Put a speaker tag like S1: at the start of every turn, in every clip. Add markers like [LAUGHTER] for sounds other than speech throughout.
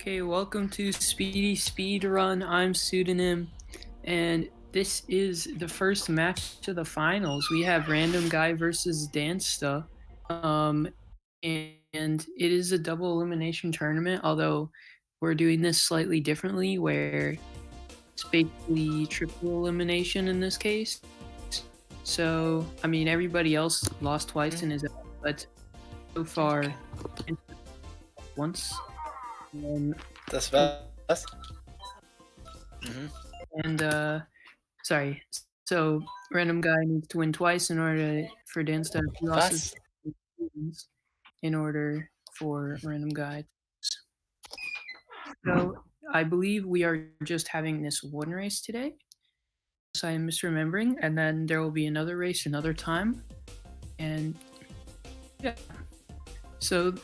S1: Okay, welcome to Speedy Speed Run. I'm Pseudonym, and this is the first match to the finals. We have Random Guy versus Dansta, um, and it is a double elimination tournament. Although we're doing this slightly differently, where it's basically triple elimination in this case. So, I mean, everybody else lost twice in his, but so far, once. Um,
S2: Das war's. Mhm.
S1: and uh, sorry. So random guy needs to win twice in order to, for Dance to have losses in order for random guy. So I believe we are just having this one race today. So I am misremembering, and then there will be another race another time. And yeah. So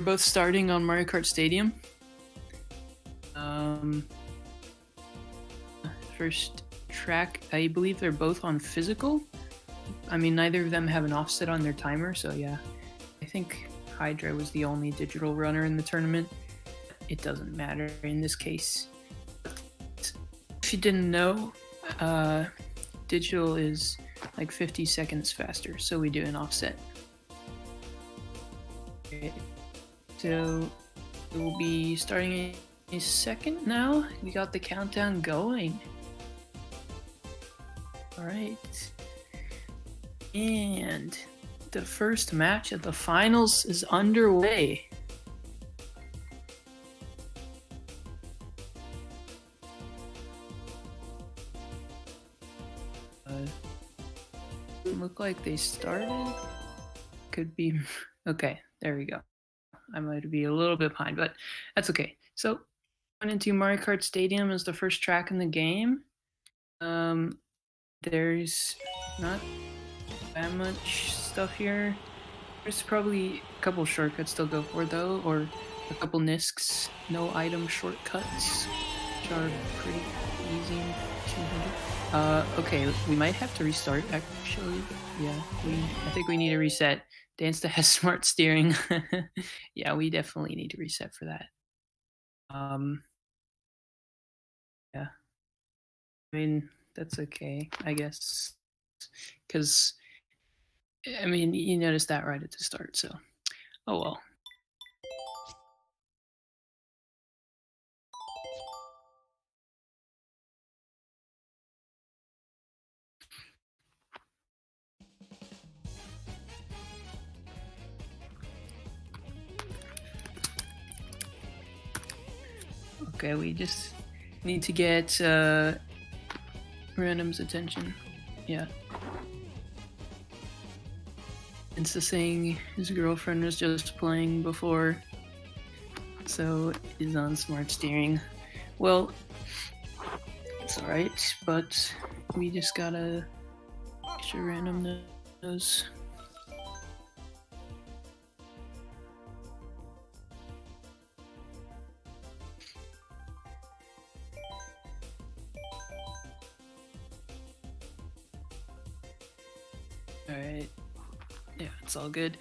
S1: both starting on Mario Kart Stadium. Um, first track, I believe they're both on physical. I mean, neither of them have an offset on their timer, so yeah. I think Hydra was the only digital runner in the tournament. It doesn't matter in this case. If you didn't know, uh, digital is like 50 seconds faster, so we do an offset. Okay. So we'll be starting in a second now. We got the countdown going. Alright. And the first match of the finals is underway. Uh, look like they started. Could be. [LAUGHS] Okay, there we go. I might be a little bit behind, but that's okay. So, going into Mario Kart Stadium is the first track in the game. Um, there's not that much stuff here. There's probably a couple shortcuts to go for though, or a couple NISCs. No item shortcuts, which are pretty easy. Uh, okay, we might have to restart actually. Yeah, we. I think we need to reset. Dansta has [LAUGHS] smart steering. [LAUGHS] yeah, we definitely need to reset for that. Um, yeah. I mean, that's okay, I guess. Because, I mean, you noticed that right at the start, so. Oh well. Okay, we just need to get uh, Random's attention. Yeah. It's the saying his girlfriend was just playing before, so he's on smart steering. Well, it's alright, but we just gotta make sure Random knows. It's all good.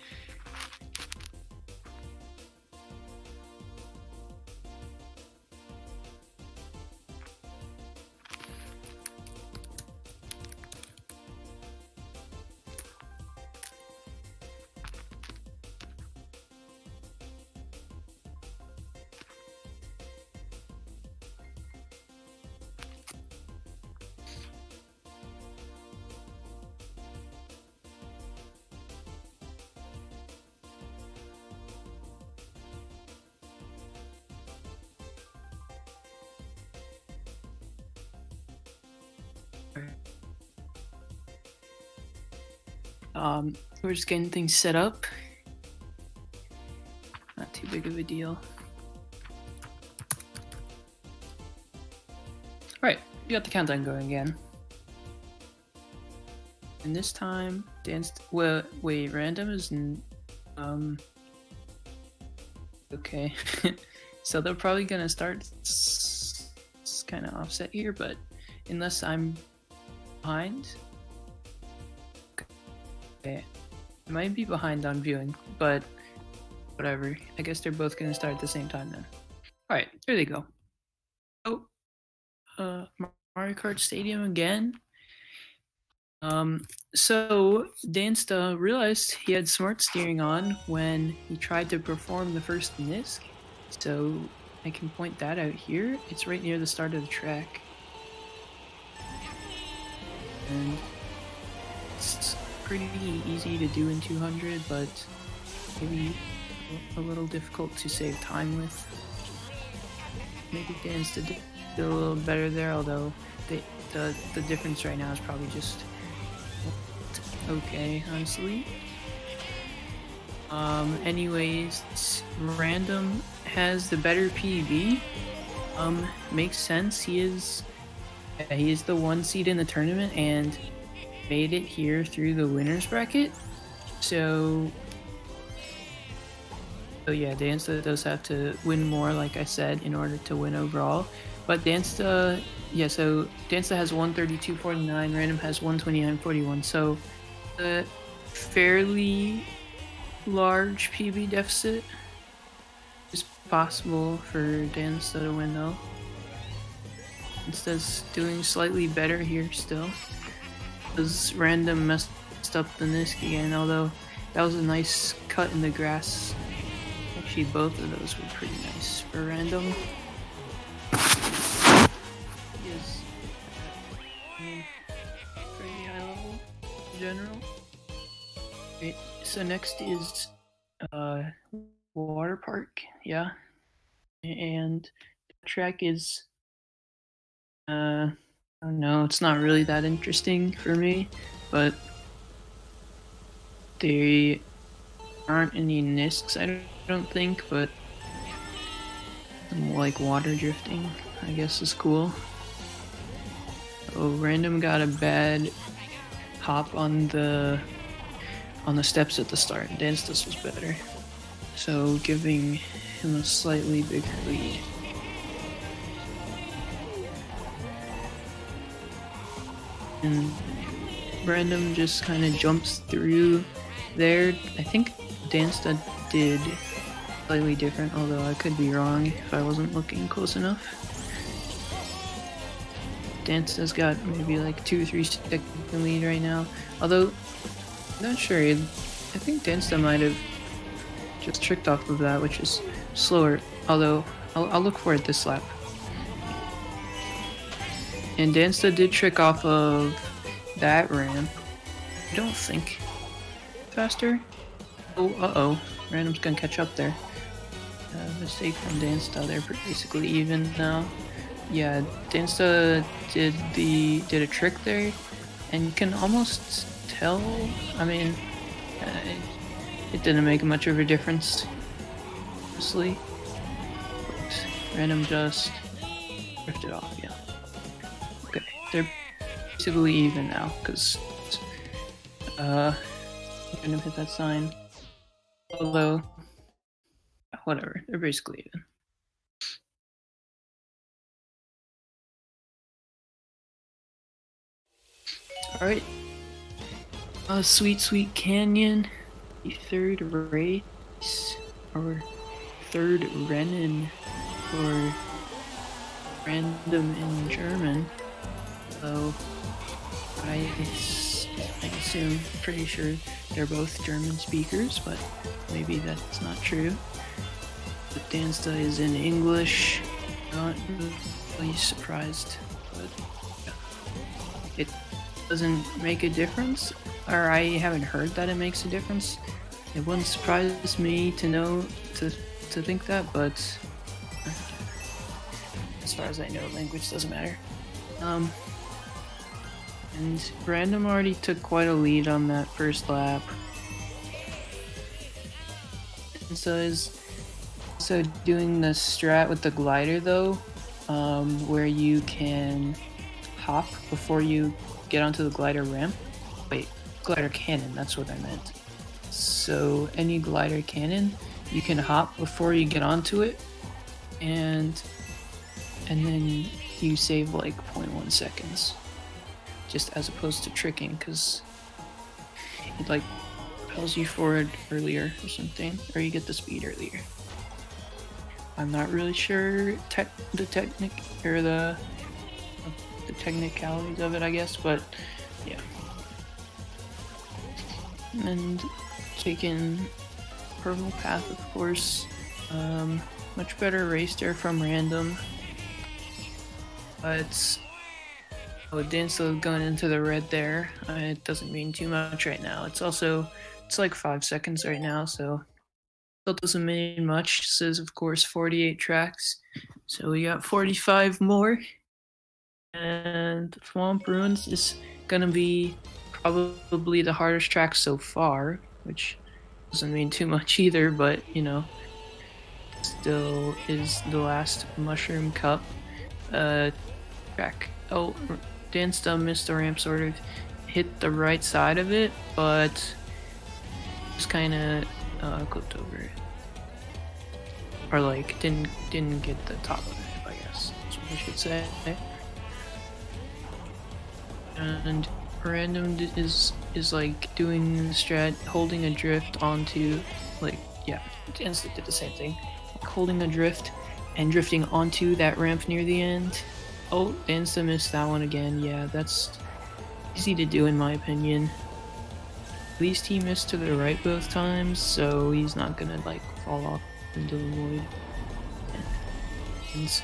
S1: We're just getting things set up. Not too big of a deal. Alright, we got the countdown going again. And this time, dance. Well, wait, random is. Um. Okay. [LAUGHS] so they're probably gonna start kind of offset here, but unless I'm behind. Okay. Might be behind on viewing, but whatever. I guess they're both gonna start at the same time then. All right, there they go. Oh, uh, Mario Kart Stadium again. Um, so Dansta realized he had smart steering on when he tried to perform the first NISC. So I can point that out here. It's right near the start of the track. And pretty easy to do in 200, but maybe a little difficult to save time with. Maybe Dansta did a little better there, although the, the, the difference right now is probably just okay, honestly. Um, anyways, Random has the better PB. Um, makes sense. He is, yeah, he is the one seed in the tournament and made it here through the winners bracket. So, so yeah, Dansta does have to win more, like I said, in order to win overall. But Dansta, yeah, so Dansta has 132.49, Random has 129.41. So a fairly large PB deficit is possible for Dansta to win though. Instead's doing slightly better here still. Because random messed up the NISC again, although that was a nice cut in the grass. Actually both of those were pretty nice for random. general. Okay, so next is uh, water park, yeah, and the track is uh, I don't know, it's not really that interesting for me, but there aren't any NISCs, I don't think, but like water drifting, I guess is cool. Oh, random got a bad hop on the on the steps at the start. Dance this was better. So giving him a slightly bigger lead. And Random just kind of jumps through there. I think Dansta did slightly different, although I could be wrong if I wasn't looking close enough. Dance has got maybe like two or three second lead right now. Although, I'm not sure. I think Dansta might have just tricked off of that, which is slower. Although, I'll, I'll look for it this lap. And Dansta did trick off of that ramp. I don't think faster. Oh, uh-oh. Random's gonna catch up there. Uh, mistake from Dansta. They're basically even now yeah, Dansta did the did a trick there, and you can almost tell. I mean, uh, it didn't make much of a difference, honestly. But random just drifted off. Yeah. They're basically even now because uh, random hit that sign. Although, whatever, they're basically even. Alright. Uh, Sweet Sweet Canyon, the third race, or third Rennen or random in German. So, I, I assume, pretty sure they're both German speakers, but maybe that's not true. But Dansta is in English, not really surprised, but it doesn't make a difference, or I haven't heard that it makes a difference. It wouldn't surprise me to know to to think that, but as far as I know, language doesn't matter. Um, and Random already took quite a lead on that first lap. And so is so doing the strat with the glider though, um, where you can hop before you get onto the glider ramp. Wait, glider cannon, that's what I meant. So any glider cannon, you can hop before you get onto it, and and then you save like 0.1 seconds, just as opposed to tricking, because it like propels you forward earlier or something, or you get the speed earlier. I'm not really sure tech the technic or the the technicalities of it, I guess, but yeah. And taking purple path, of course. Um, much better race there from random. But oh, Dansta going into the red there. Uh, it doesn't mean too much right now. It's also it's like five seconds right now, so still doesn't mean much. It says of course 48 tracks, so we got 45 more. And Thwomp Ruins is gonna be probably the hardest track so far, which doesn't mean too much either, but you know, still is the last Mushroom Cup uh, track. Oh, Dansta missed the ramp, sort of hit the right side of it, but just kind of uh, clipped over it, or like didn't didn't get the top of it. I guess that's what I should say. And random is is like doing the strat, holding a drift onto, like yeah, Dansta did the same thing, like holding a drift and drifting onto that ramp near the end. Oh, Dansta missed that one again. Yeah, that's easy to do in my opinion. At least he missed to the right both times, so he's not gonna like fall off into the void. And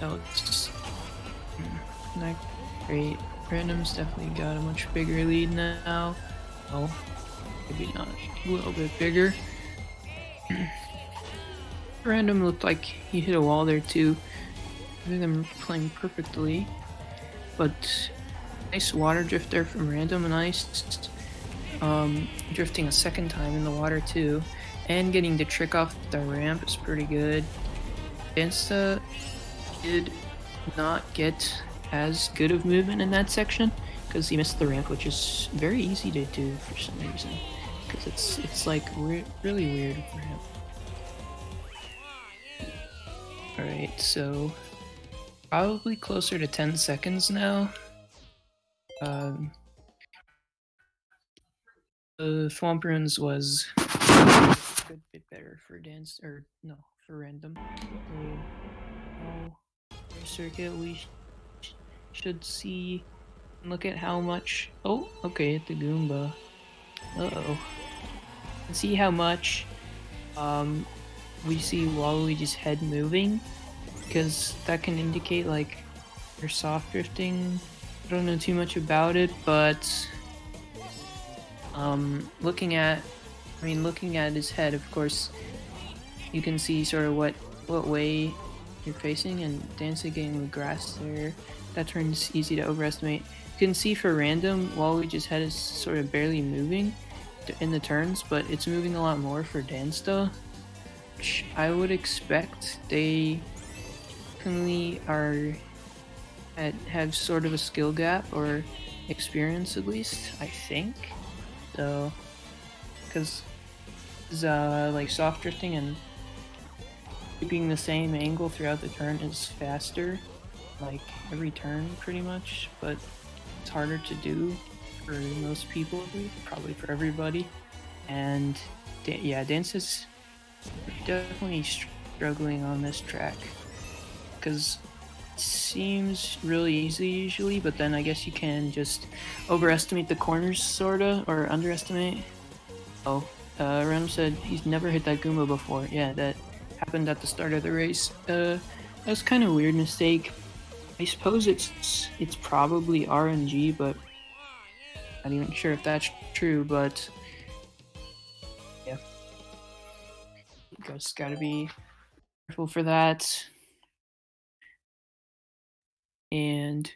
S1: that was not great. Random's definitely got a much bigger lead now. Oh, maybe not a little bit bigger. [CLEARS THROAT] Random looked like he hit a wall there too. I think I'm playing perfectly. But nice water drift there from Random, nice um, drifting a second time in the water too, and getting the trick off the ramp is pretty good. Dansta did not get as good of movement in that section because he missed the ramp, which is very easy to do for some reason because it's it's like re really weird him. All right, so probably closer to 10 seconds now. Um, the Thwomp Ruins was a good bit better for dance, or no, for random. oh, circuit, we sh should see, look at how much, oh, okay, the Goomba. Uh-oh. See how much um, we see Waluigi's head moving, because that can indicate, like, you're soft drifting. I don't know too much about it, but um, looking at, I mean, looking at his head, of course, you can see sort of what what way you're facing, and dancing getting the grass there. That turns easy to overestimate. You can see for random, Waluigi's head is sort of barely moving in the turns, but it's moving a lot more for Dansta, which I would expect they definitely are have sort of a skill gap or experience at least, I think. So, because uh, like soft drifting and keeping the same angle throughout the turn is faster, like every turn pretty much, but it's harder to do for most people, probably for everybody. And yeah, dance is definitely struggling on this track because it seems really easy usually, but then I guess you can just overestimate the corners, sorta, or underestimate. Oh, uh, Random said he's never hit that Goomba before. Yeah, that happened at the start of the race. Uh, that was kind of a weird mistake. I suppose it's it's probably RNG, but I'm not even sure if that's true, but yeah. Just gotta be careful for that. And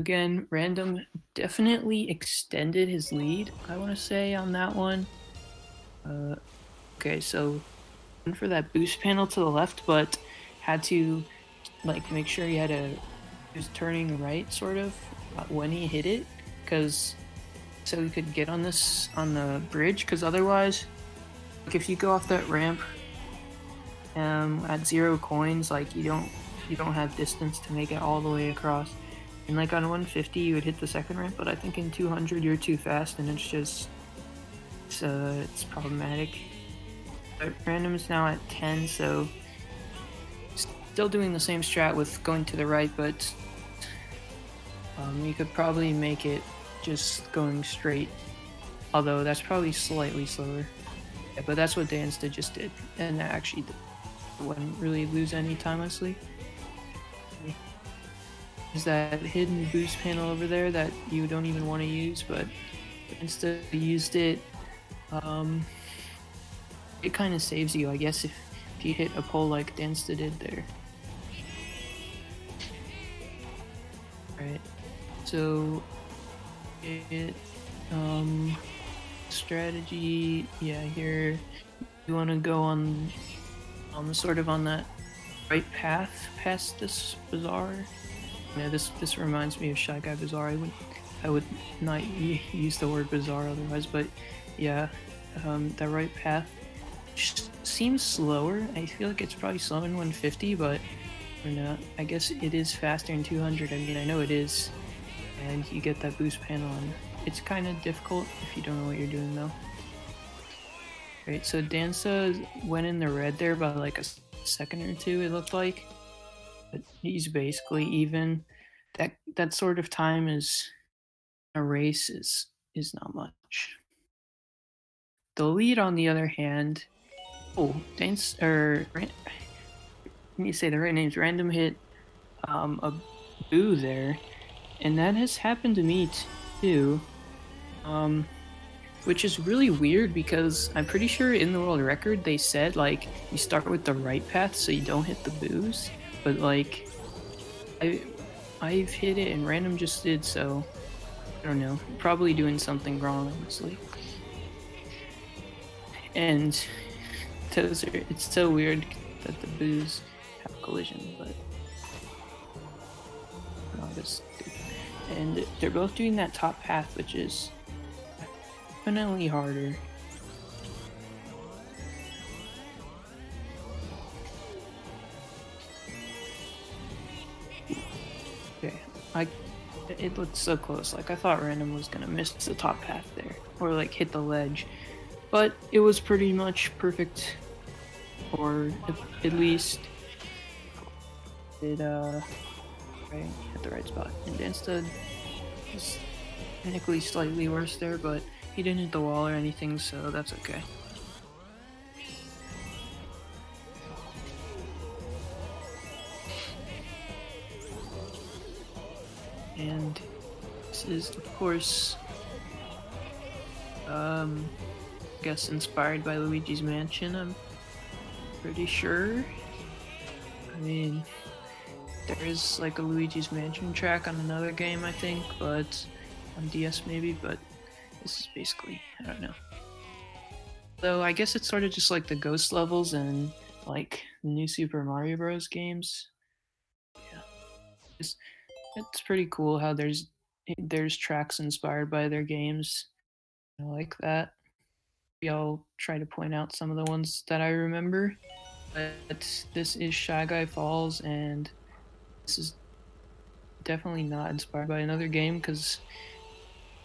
S1: again, Random definitely extended his lead, I want to say, on that one. Uh, okay, so for that boost panel to the left, but had to like make sure he had a he was turning right sort of uh, when he hit it because so he could get on this on the bridge because otherwise like if you go off that ramp um at zero coins like you don't you don't have distance to make it all the way across. And like on 150, you would hit the second ramp, but I think in 200 you're too fast, and it's just it's uh it's problematic. But random is now at 10, so still doing the same strat with going to the right, but um, you could probably make it just going straight. Although that's probably slightly slower. Yeah, but that's what Dansta just did, and that actually wouldn't really lose any time, honestly. There's that hidden boost panel over there that you don't even want to use, but instead used it, um, it kind of saves you, I guess, if, if you hit a pole like Dansta did there. Right. So, it, um, strategy, yeah, here, you want to go on, on the sort of on that right path past this bazaar. Yeah, this this reminds me of Shy Guy Bazaar. I would I would not use the word bazaar otherwise, but yeah, um, the right path seems slower. I feel like it's probably slower in 150, but or not. I guess it is faster in 200. I mean, I know it is, and you get that boost panel, and it's kind of difficult if you don't know what you're doing though. Right, so Dansta went in the red there by like a second or two. It looked like he's basically even. That that sort of time is a race is is not much. The lead, on the other hand, oh, dance or let me say the right names. Random hit um, a boo there, and that has happened to me too. Um, which is really weird because I'm pretty sure in the world record they said like you start with the right path so you don't hit the boos but like I I've hit it and random just did so I don't know. Probably doing something wrong honestly. And those are it's so weird that the boos have collision but no, this and they're both doing that top path which is definitely harder I it looked so close. Like I thought Random was gonna miss the top path there, or like hit the ledge, but it was pretty much perfect, or at least it uh right at the right spot. And Dansta was technically slightly worse there, but he didn't hit the wall or anything, so that's okay. And this is of course um I guess inspired by Luigi's Mansion I'm pretty sure. I mean there is like a Luigi's Mansion track on another game I think but on DS maybe but this is basically I don't know. Though I guess it's sort of just like the ghost levels and like the new Super Mario Bros. games. Yeah. It's, it's pretty cool how there's eh, there's tracks inspired by their games. I like that. I'll try to point out some of the ones that I remember. But this is Shy Guy Falls, and this is definitely not inspired by another game because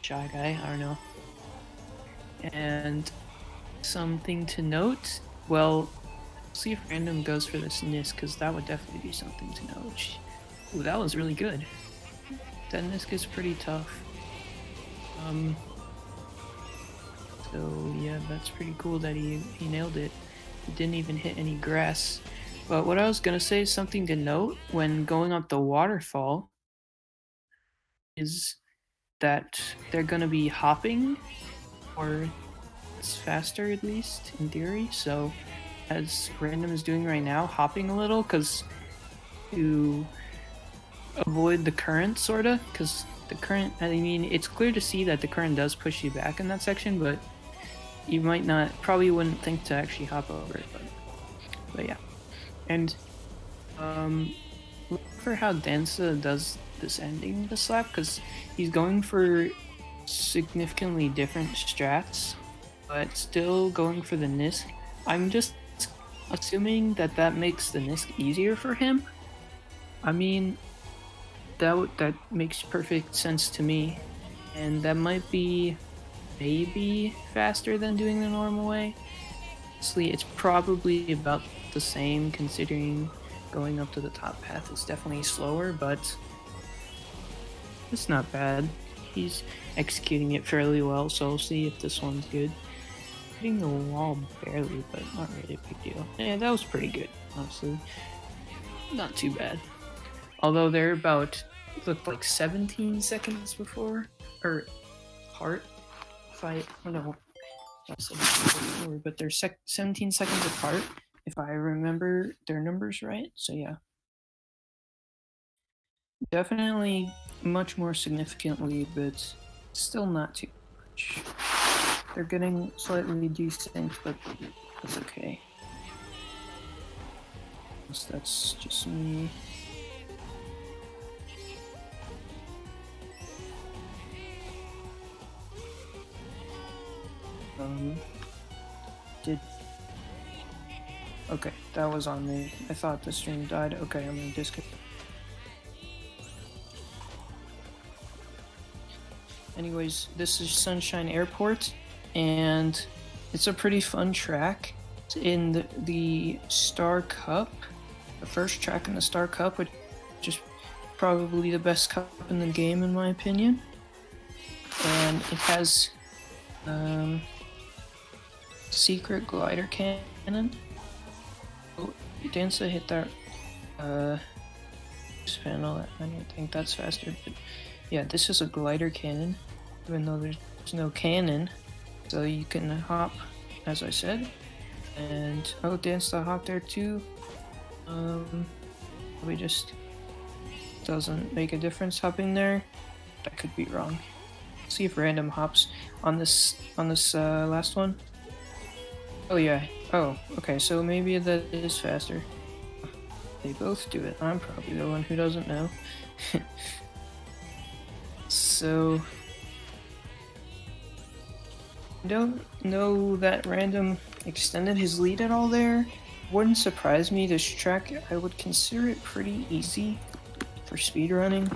S1: Shy Guy, I don't know. And something to note, well, see if random goes for this NISC because that would definitely be something to note. Ooh, that was really good. Then this gets pretty tough. Um, so yeah, that's pretty cool that he, he nailed it. Didn't even hit any grass. But what I was gonna say is something to note when going up the waterfall is that they're gonna be hopping, or it's faster at least in theory. So as Random is doing right now, hopping a little because to avoid the current, sorta, because the current. I mean, it's clear to see that the current does push you back in that section, but you might not, probably wouldn't think to actually hop over it. But, but yeah, and um, look for how Dansta does this ending the slap, because he's going for significantly different strats, but still going for the NISC. I'm just assuming that that makes the NISC easier for him. I mean, that that makes perfect sense to me, and that might be maybe faster than doing the normal way. Honestly, it's probably about the same considering going up to the top path is definitely slower, but it's not bad. He's executing it fairly well, so we'll see if this one's good. Hitting the wall barely, but not really a big deal. Yeah, that was pretty good, honestly. Not too bad. Although they're about looked like 17 seconds before or. If I oh no, not 17 before, but they're sec 17 seconds apart if I remember their numbers right. So yeah. Definitely much more significantly, but still not too much. They're getting slightly decent, but that's okay. That's just me. Um, did Okay, that was on me. I thought the stream died. Okay, I'm gonna disconnect. Anyways, this is Sunshine Airport, and it's a pretty fun track. It's in the, the Star Cup, the first track in the Star Cup, which is probably the best cup in the game, in my opinion. And it has um, secret glider cannon Oh, Dansta hit that uh, panel. I don't think that's faster, but yeah, this is a glider cannon, even though there's no cannon, so you can hop, as I said. And oh, dance the hop there too. Um, probably just doesn't make a difference hopping there. I could be wrong. see if random hops on this on this uh, last one. Oh yeah, Oh, okay, so maybe that is faster. They both do it. I'm probably the one who doesn't know. [LAUGHS] so... Don't know that random extended his lead at all there. Wouldn't surprise me. This track, I would consider it pretty easy for speedrunning.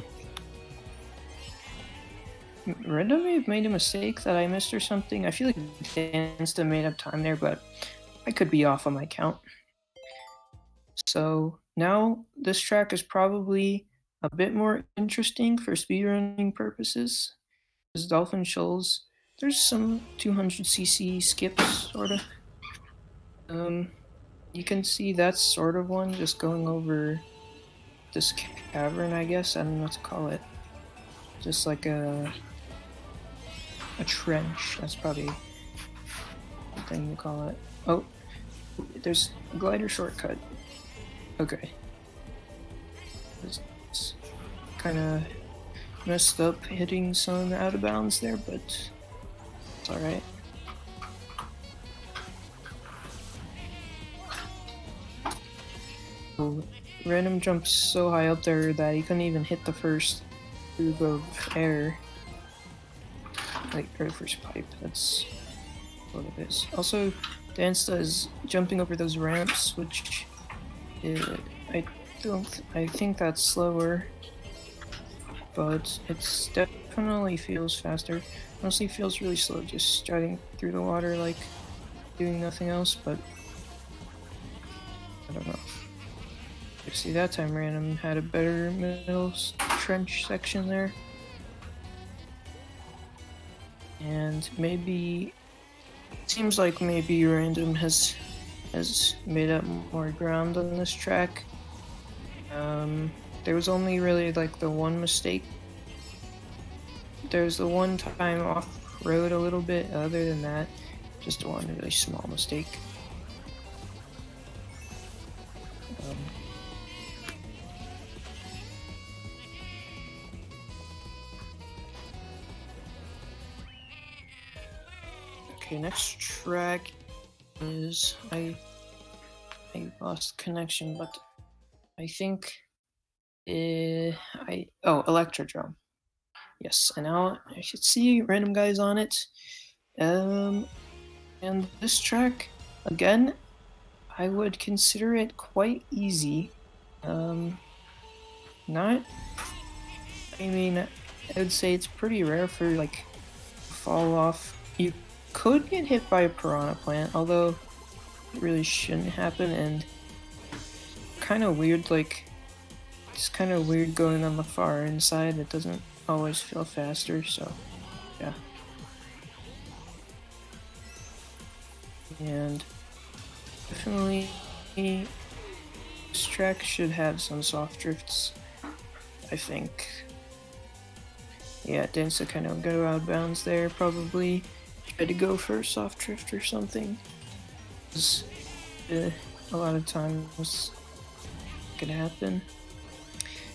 S1: Random may have made a mistake that I missed or something. I feel like Dansta made up time there, but I could be off on my count. So now this track is probably a bit more interesting for speedrunning purposes. As Dolphin Shoals, there's some 200cc skips, sort of. Um, you can see that's sort of one, just going over this cavern, I guess. I don't know what to call it. Just like a a trench. That's probably the thing you call it. Oh, there's a glider shortcut. Okay. It's kind of messed up hitting some out of bounds there, but it's alright. Random jumps so high up there that he couldn't even hit the first tube of air. Like, first pipe, that's what it is. Also, Dansta is jumping over those ramps, which uh, I don't. I think that's slower, but it definitely feels faster. Mostly feels really slow, just striding through the water like doing nothing else. But I don't know. You see that time random had a better middle trench section there. And maybe Seems like maybe Random has has made up more ground on this track. Um, there was only really like the one mistake. There's the one time off road a little bit. Other than that, just one really small mistake. Okay, next track is I I lost connection, but I think uh, I oh Electrodrome. Yes, and now I should see random guys on it. Um, and this track again, I would consider it quite easy. Um, not. I mean, I would say it's pretty rare for like fall off. Could get hit by a piranha plant, although it really shouldn't happen, and kind of weird, like, it's kind of weird going on the far inside. It doesn't always feel faster, so, yeah. And definitely, this track should have some soft drifts, I think. Yeah, Dansta kind of go out of bounds there, probably. Try to go for a soft drift or something. Uh, a lot of times could happen.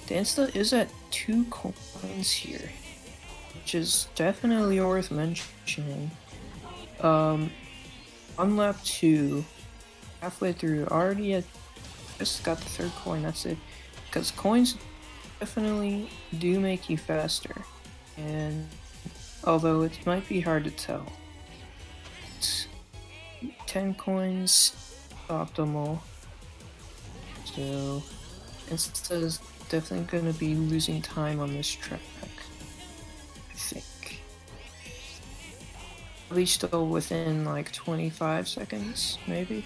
S1: Dansta is at two coins here, which is definitely worth mentioning. Um, on lap two, halfway through, already at just got the third coin. That's it, because coins definitely do make you faster, and although it might be hard to tell, 10 coins optimal. So Dansta is definitely going to be losing time on this track. I think. At least still within like 25 seconds, maybe.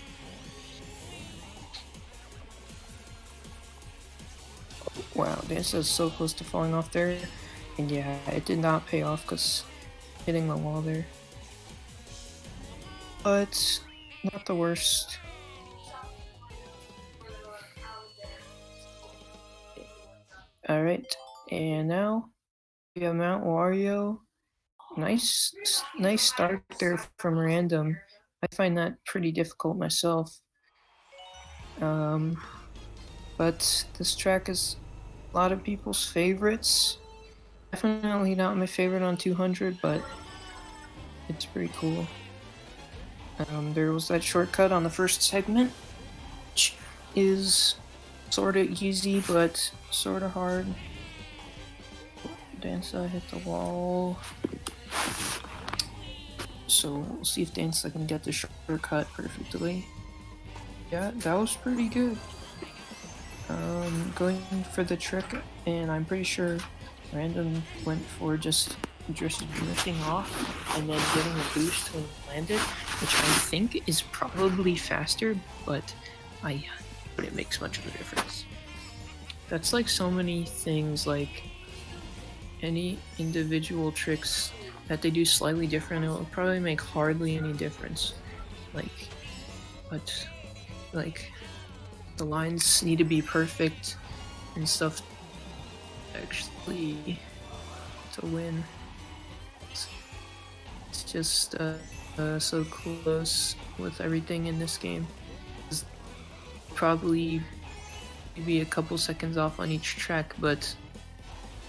S1: Wow, this is so close to falling off there. And yeah, it did not pay off because hitting the wall there. But not the worst. Alright, and now we have Mount Wario. Nice, nice start there from random. I find that pretty difficult myself. Um, but this track is a lot of people's favorites. Definitely not my favorite on 200, but it's pretty cool. Um, there was that shortcut on the first segment, which is sort of easy, but sort of hard. Dansta hit the wall. So we'll see if Dansta can get the shortcut perfectly. Yeah, that was pretty good. Um, going for the trick, and I'm pretty sure Random went for just just drifting off and then getting a boost when it landed, which I think is probably faster, but uh, I but it makes much of a difference. That's like so many things, like any individual tricks that they do slightly different, it will probably make hardly any difference. Like, but, like, the lines need to be perfect and stuff actually to win. It's, it's just uh, uh, so close with everything in this game probably maybe a couple seconds off on each track, but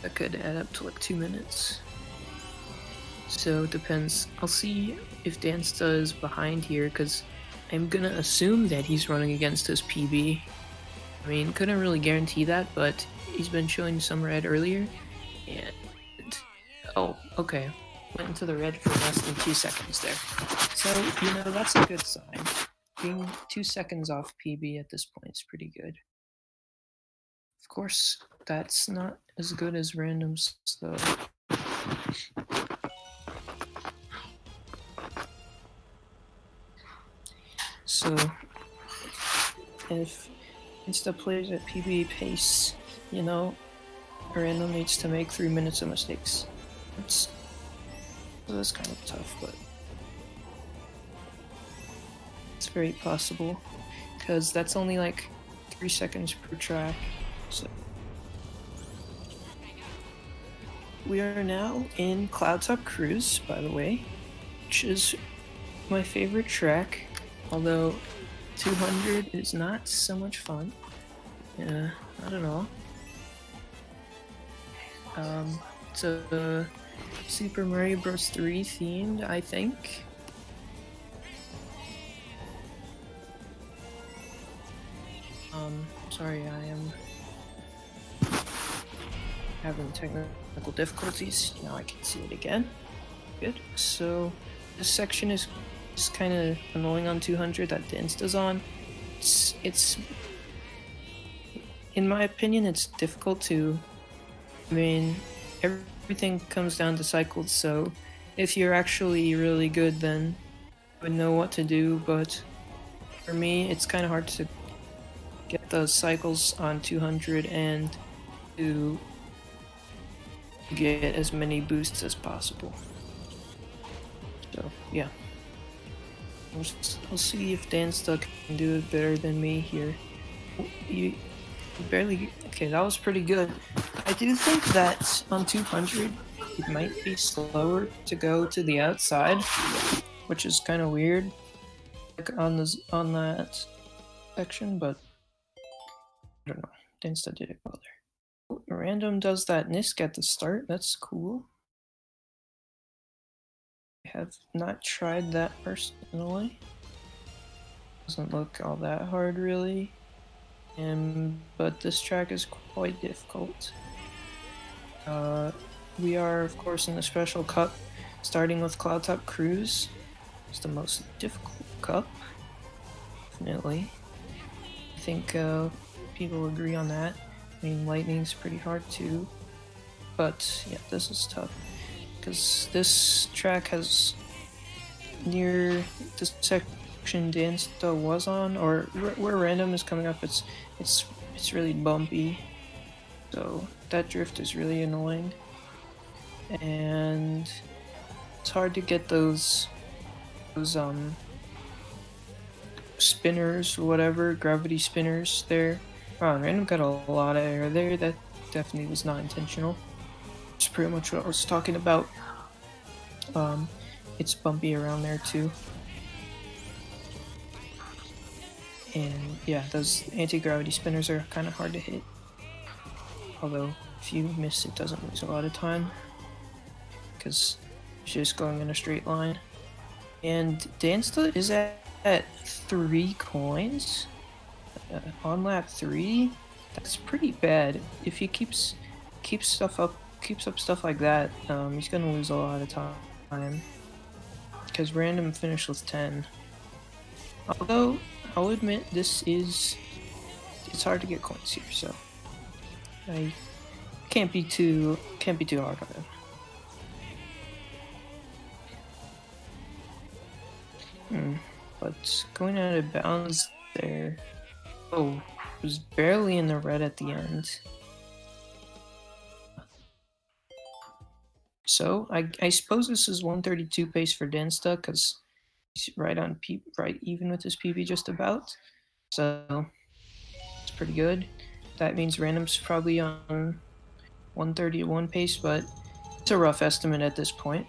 S1: that could add up to like two minutes. So it depends. I'll see if Dansta is behind here, because I'm gonna assume that he's running against his PB. I mean, couldn't really guarantee that, but he's been showing some red earlier. And, oh, okay. Went into the red for less than two seconds there. So, you know, that's a good sign being two seconds off PB at this point is pretty good. Of course, that's not as good as randoms, though. So, if Dansta plays at PB pace, you know, random needs to make three minutes of mistakes. It's, that's kind of tough, but it's very possible because that's only like three seconds per track. So we are now in Cloudtop Cruise, by the way, which is my favorite track. Although 200 is not so much fun. Yeah, I don't know. Um, it's a Super Mario Bros. 3 themed, I think. Um, sorry, I am having technical difficulties. Now I can see it again. Good. So this section is, is kind of annoying on 200 that the insta's on. It's, it's, in my opinion, it's difficult to, I mean, everything comes down to cycles, so if you're actually really good, then you would know what to do, but for me, it's kind of hard to get those cycles on 200 and to get as many boosts as possible. So yeah, we'll see if Dansta can do it better than me here. You barely okay. That was pretty good. I do think that on 200 it might be slower to go to the outside, which is kind of weird like on this on that section, but I don't know. Dansta did it well there. Oh, random does that NISC at the start. That's cool. I have not tried that personally. Doesn't look all that hard really. But this track is quite difficult. Uh, we are of course in the special cup, starting with Cloudtop Cruise. It's the most difficult cup. Definitely. I think uh, people agree on that. I mean, Lightning's pretty hard too. But yeah, this is tough. Because this track has near the section Dansta was on, or where random is coming up, it's it's it's really bumpy. So that drift is really annoying. And it's hard to get those those um spinners whatever, gravity spinners there. Wow, random got a lot of air there. That definitely was not intentional. It's pretty much what I was talking about. Um, it's bumpy around there too. And yeah, those anti-gravity spinners are kind of hard to hit. Although, if you miss, it doesn't lose a lot of time. Because it's just going in a straight line. And Dansta is at at three coins uh, on lap three. That's pretty bad. If he keeps keeps stuff up, keeps up stuff like that, um, he's gonna lose a lot of time. Because random finished with ten. Although I'll admit this is it's hard to get coins here, so I can't be too can't be too hard on him. Hmm but going out of bounds there. Oh, was barely in the red at the end. So I, I suppose this is 132 pace for Dansta because right on P, right even with his PB just about. So it's pretty good. That means random's probably on 131 pace, but it's a rough estimate at this point.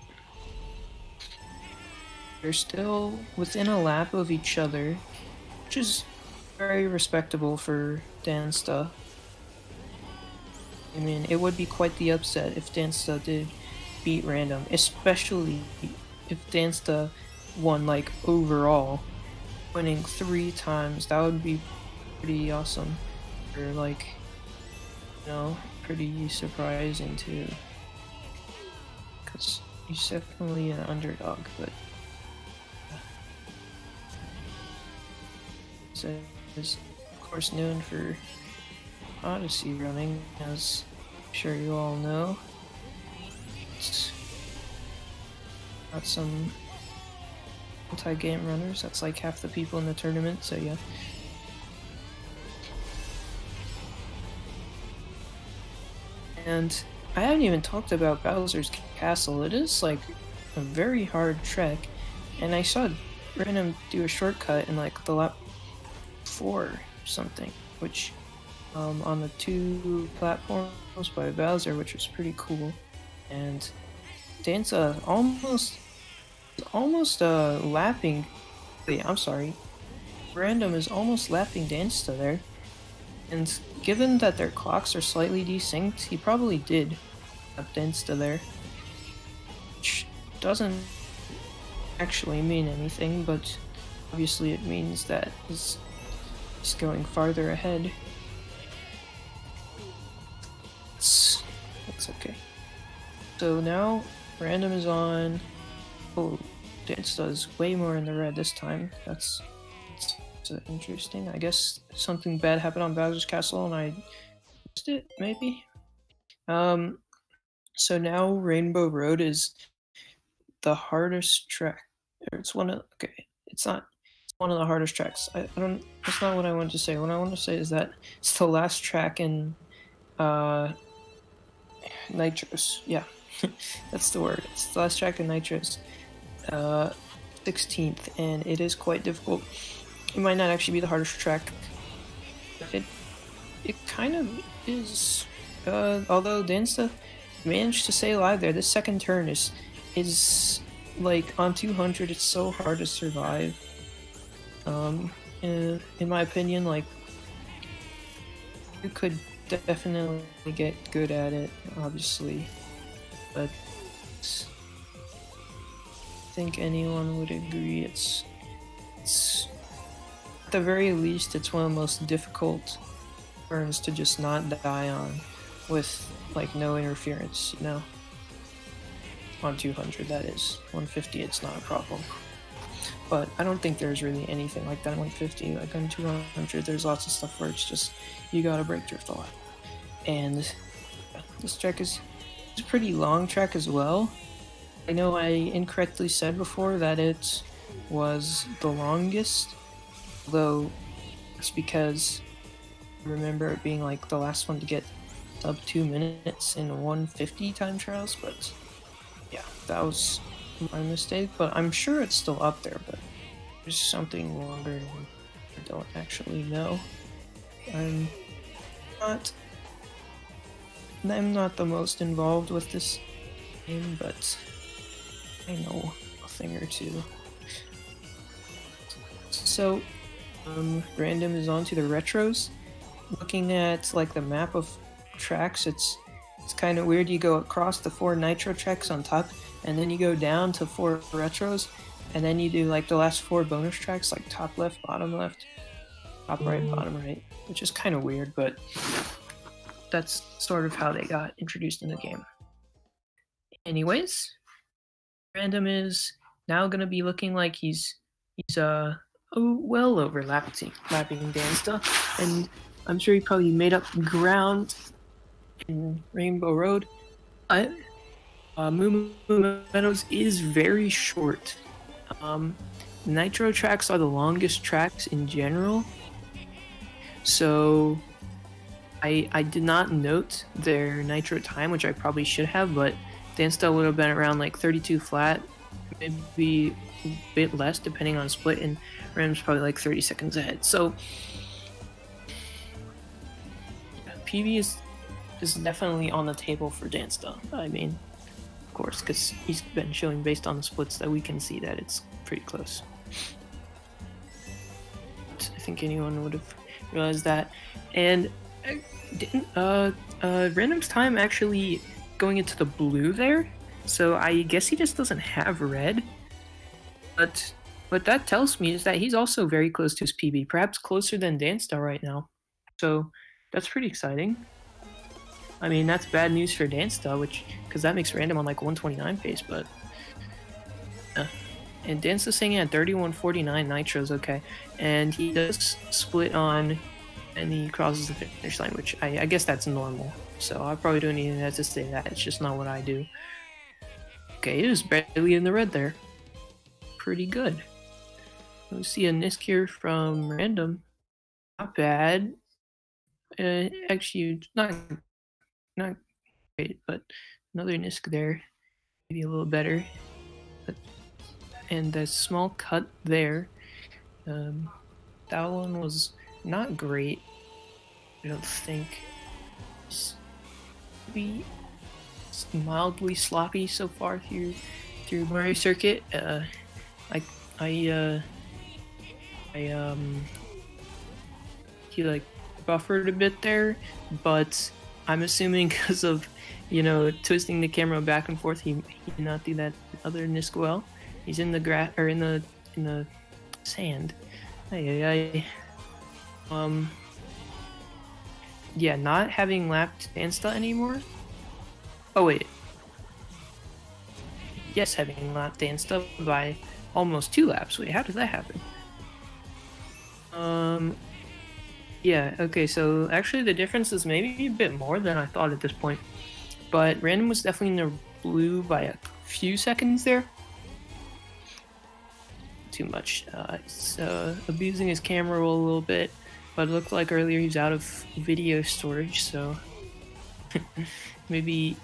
S1: They're still within a lap of each other, which is very respectable for Dansta. I mean, it would be quite the upset if Dansta did beat Random, especially if Dansta won, like, overall. Winning three times, that would be pretty awesome. Or, like, you know, pretty surprising too. Because he's definitely an underdog, but So, is of course known for Odyssey running, as I'm sure you all know. It's got some anti-game runners, that's like half the people in the tournament, so yeah. And I haven't even talked about Bowser's Castle. It is like a very hard trek, and I saw Random do a shortcut in like the lap four or something, which um, on the two platforms by Bowser, which was pretty cool. And Dansta almost, almost uh, lapping. I'm sorry, Random is almost lapping Dansta there. And given that their clocks are slightly desynced, he probably did lap Dansta there. Which doesn't actually mean anything, but obviously it means that He's going farther ahead. It's, that's okay. So now random is on. Oh, Dance does way more in the red this time. That's, that's, that's interesting. I guess something bad happened on Bowser's Castle and I missed it, maybe? Um, so now Rainbow Road is the hardest track. It's one of, okay, it's not one of the hardest tracks. I, I don't. That's not what I wanted to say. What I want to say is that it's the last track in uh, Nitros. Yeah, [LAUGHS] that's the word. It's the last track in Nitros. Uh, 16th, and it is quite difficult. It might not actually be the hardest track. It it kind of is. Uh, although Dansta managed to stay alive there, this second turn is is like on 200. It's so hard to survive. Um, in, in my opinion, like you could definitely get good at it, obviously, but think anyone would agree it's it's at the very least it's one of the most difficult turns to just not die on with like no interference, you know. On 200, that is. 150, it's not a problem. But I don't think there's really anything like that on 150. Like on 200, there's lots of stuff where it's just you gotta break drift a lot. And this track is it's a pretty long track as well. I know I incorrectly said before that it was the longest, though it's because I remember it being like the last one to get up two minutes in 150 time trials, but yeah, that was my mistake. But I'm sure it's still up there, but there's something longer I don't actually know. I'm not I'm not the most involved with this game, but I know a thing or two. So, um, random is on to the retros. Looking at like the map of tracks, it's it's kind of weird. You go across the four nitro tracks on top, and then you go down to four retros, and then you do like the last four bonus tracks, like top left, bottom left, top right, mm. bottom right, which is kind of weird, but that's sort of how they got introduced in the game. Anyways, Random is now going to be looking like he's he's uh oh, well overlapping lapping Dansta, and I'm sure he probably made up ground in Rainbow Road. I, uh, Moo Moo Meadows is very short. Um, nitro tracks are the longest tracks in general, so I I did not note their nitro time, which I probably should have, but Dansta would have been around like 32 flat, maybe a bit less depending on split, and Ram's probably like 30 seconds ahead. So PB is is definitely on the table for Dansta. I mean, of course, because he's been showing based on the splits that we can see that it's pretty close. I think anyone would have realized that. And didn't uh uh random's time actually going into the blue there. So i guess he just doesn't have red. But what that tells me is that he's also very close to his pb perhaps closer than Dansta right now. So that's pretty exciting. I mean that's bad news for Dansta which because that makes random on like 129 pace but uh, and Dansta's saying at 3149 nitros okay. And he does split on and he crosses the finish line, which I, I guess that's normal. So I probably don't even have to say that. It's just not what I do. Okay, it was barely in the red there. Pretty good. We see a NISC here from Random. Not bad. Uh, actually, not not great, but another NISC there. Maybe a little better. But, and the small cut there. Um, that one was not great. I don't think. Maybe mildly sloppy so far through through Mario Circuit. Uh, I I uh, I um he like buffered a bit there, but I'm assuming [LAUGHS] because of you know twisting the camera back and forth, he, he did not do that other NISC well. He's in the grass or in the in the sand. Ay. Um, yeah, not having lapped Dansta anymore. Oh wait. Yes, having lapped Dansta by almost two laps. Wait, how did that happen? Um, yeah, okay, so actually the difference is maybe a bit more than I thought at this point. But Random was definitely in the blue by a few seconds there. too much. Uh, uh, abusing his camera roll a little bit, but it looked like earlier he's out of video storage, so [LAUGHS] maybe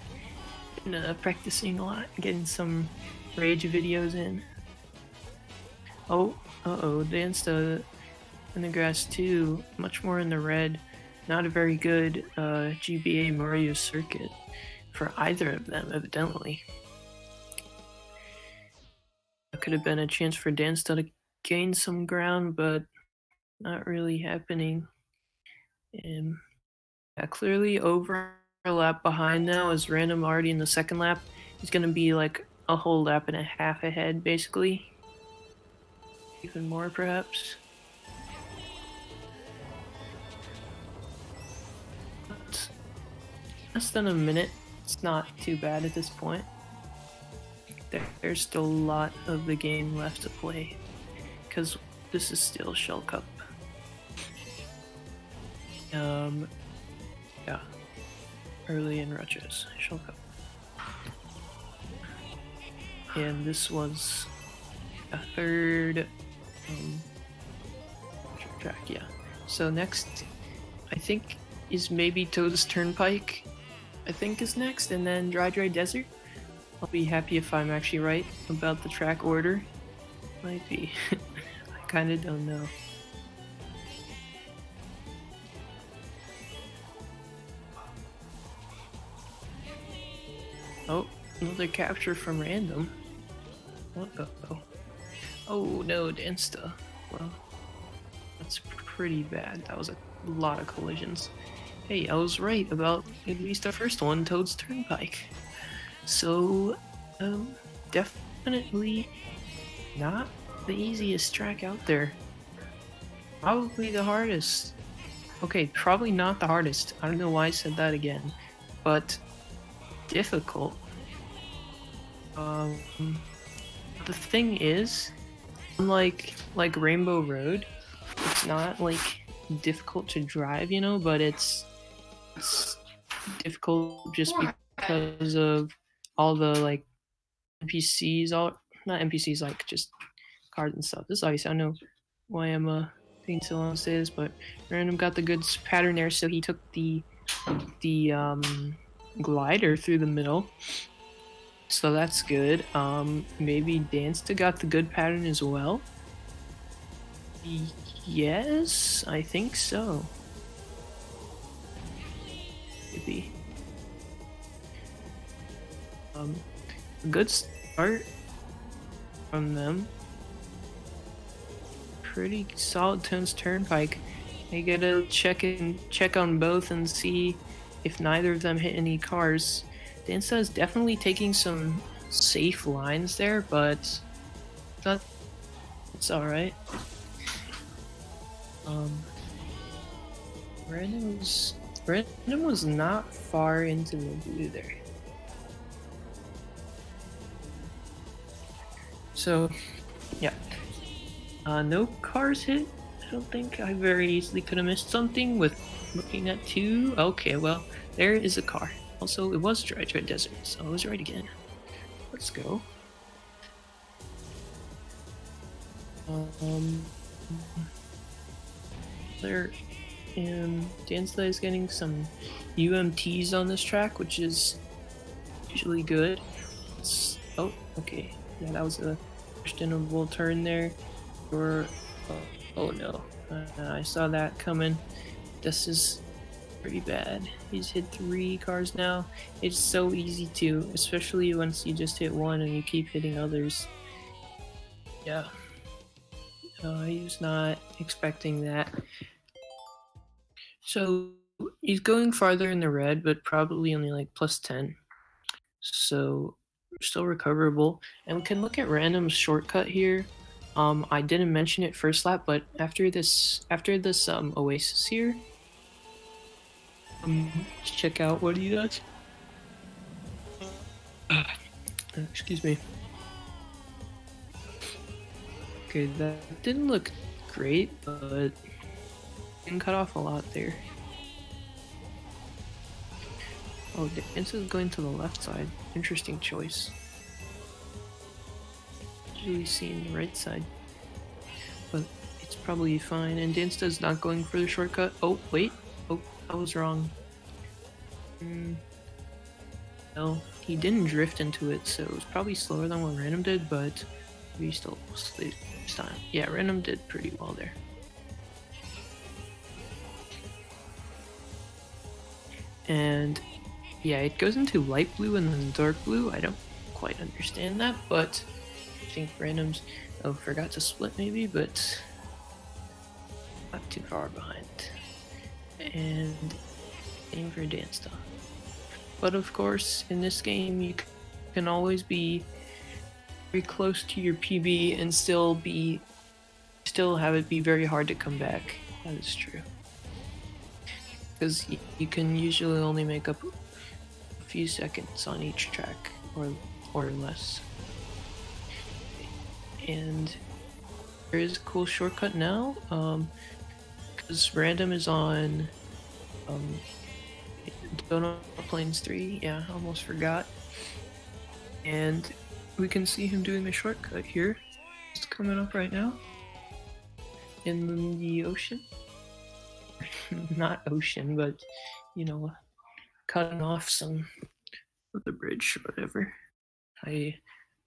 S1: uh, practicing a lot, getting some rage videos in. Oh, uh-oh, Dansta in the grass too, much more in the red. Not a very good uh, GBA Mario circuit for either of them, evidently. That could have been a chance for Dansta to gain some ground, but not really happening. And yeah, clearly over a lap behind now is Random already in the second lap. He's going to be like a whole lap and a half ahead, basically. Even more, perhaps. Less than a minute. It's not too bad at this point. There's still a lot of the game left to play. Because this is still Shell Cup. Um, yeah. Early in retros, Shell Cup. And this was a third um, track, yeah. So next, I think, is maybe Toad's Turnpike, I think is next, and then Dry Dry Desert. I'll be happy if I'm actually right about the track order. Might be. [LAUGHS] I kinda don't know. Oh, another capture from random. What the oh. oh no, Dansta. Well, that's pretty bad. That was a lot of collisions. Hey, I was right about at least the first one, Toad's Turnpike. So, um, definitely not the easiest track out there. Probably the hardest. Okay, probably not the hardest. I don't know why I said that again, but difficult. Um, the thing is, unlike like Rainbow Road, it's not like difficult to drive, you know, but it's, it's difficult just because of all the like NPCs, all not NPCs, like just cards and stuff. This is obviously I know why I'm uh taking so long to say this, but Random got the goods pattern there, so he took the the um glider through the middle. So that's good. Um, maybe Dansta got the good pattern as well. Yes, I think so. Maybe. Um, a good start from them. Pretty solid Toad's Turnpike. I gotta check in, check on both and see if neither of them hit any cars. Dansta is definitely taking some safe lines there, but that it's alright. Um, Random was Random was not far into the blue there. So, yeah. Uh, no cars hit. I don't think I very easily could have missed something with looking at two. Okay, well, there is a car. Also, it was Dry Dry Desert, so I was right again. Let's go. Um, there, and Dansta is getting some UMTs on this track, which is usually good. It's, oh, okay. Yeah, that was a questionable turn there. Or, oh, oh no, uh, I saw that coming. This is pretty bad. He's hit three cars now. It's so easy to, especially once you just hit one and you keep hitting others. Yeah. Uh, was not expecting that. So he's going farther in the red, but probably only like plus 10. So still recoverable. And we can look at random shortcut here. Um, I didn't mention it first lap, but after this, after this um, oasis here, um, check out what he does. Uh, excuse me. Okay, that didn't look great, but didn't cut off a lot there. Oh, Dance is going to the left side. Interesting choice. Usually seen the right side. but it's probably fine. And Dansta's not going for the shortcut. Oh, wait. Oh, I was wrong. Mm. He didn't drift into it, so it was probably slower than what Random did, but we still time. Yeah, Random did pretty well there. And yeah, it goes into light blue and then dark blue. I don't quite understand that, but think randoms. Oh, forgot to split maybe, but not too far behind. And aim for a dance stop. But of course, in this game, you can always be very close to your PB and still be, still have it be very hard to come back. That is true. Because you can usually only make up a few seconds on each track, or or less. And there is a cool shortcut now, Um, because random is on um, Donut Plains 3. Yeah, almost forgot. And we can see him doing the shortcut here. It's coming up right now. In the ocean. [LAUGHS] Not ocean, but, you know, cutting off some of the bridge or whatever. I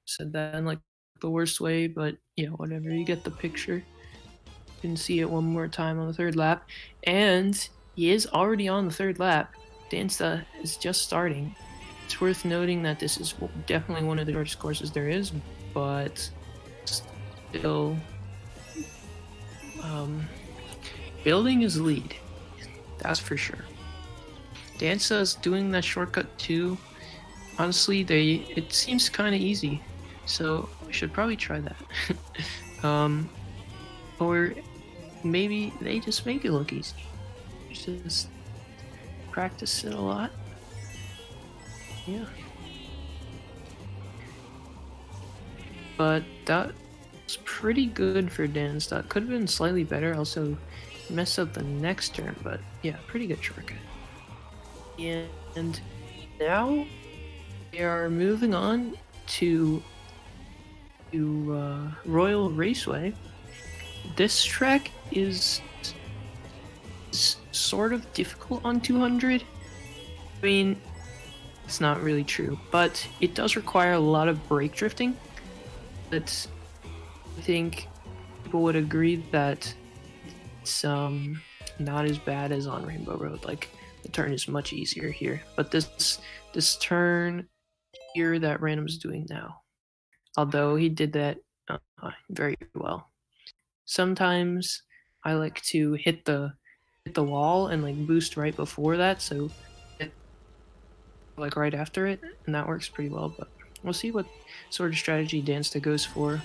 S1: said that in like the worst way, but you know, whatever. You get the picture. You can see it one more time on the third lap. And he is already on the third lap. Dansta is just starting. It's worth noting that this is definitely one of the shortest courses there is, but still um, building his lead. That's for sure. Dansta is doing that shortcut too. Honestly, they it seems kind of easy, so we should probably try that. [LAUGHS] um, or maybe they just make it look easy. Just practice it a lot. Yeah. But that was pretty good for Dansta could have been slightly better. Also, messed up the next turn, but yeah, pretty good shortcut. And now we are moving on to to uh, Royal Raceway. This track is, sort of difficult on 200. I mean, it's not really true, but it does require a lot of brake drifting. That's, I think people would agree that it's um, not as bad as on Rainbow Road. Like the turn is much easier here, but this this turn here that Random's doing now, although he did that uh, very well. Sometimes I like to hit the hit the wall and like boost right before that, so it, like right after it, and that works pretty well. But we'll see what sort of strategy Dansta goes for.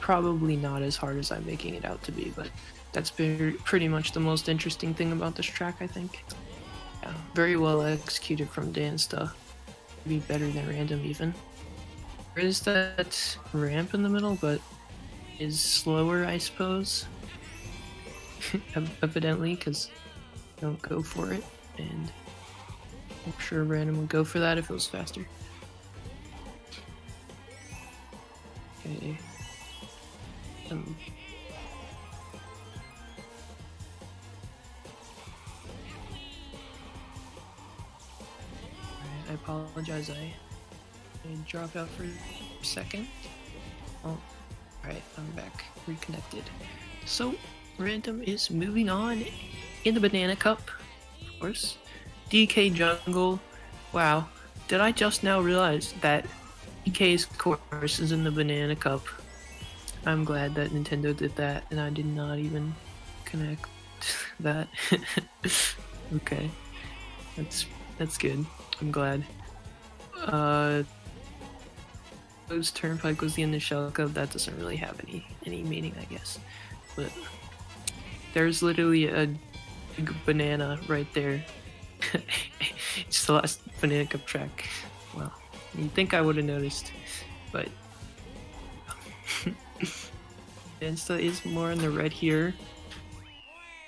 S1: Probably not as hard as I'm making it out to be, but that's been pretty much the most interesting thing about this track, I think. Yeah, very well executed from Dansta. Be better than random even. There is that ramp in the middle, but is slower, I suppose. [LAUGHS] Evidently, because don't go for it, and I'm sure random would go for that if it was faster. Okay. Um, I apologize, I, I dropped out for a second. Oh, alright, I'm back, reconnected. So, Random is moving on in the Banana Cup, of course. DK Jungle, wow, did I just now realize that DK's course is in the Banana Cup? I'm glad that Nintendo did that, and I did not even connect [LAUGHS] that. [LAUGHS] okay, that's that's good. I'm glad. Uh, Toad's Turnpike was the initial cup. That doesn't really have any any meaning, I guess. But there's literally a banana right there. [LAUGHS] it's the last banana cup track. Well, you'd think I would have noticed, but [LAUGHS] Insta is more in the red here.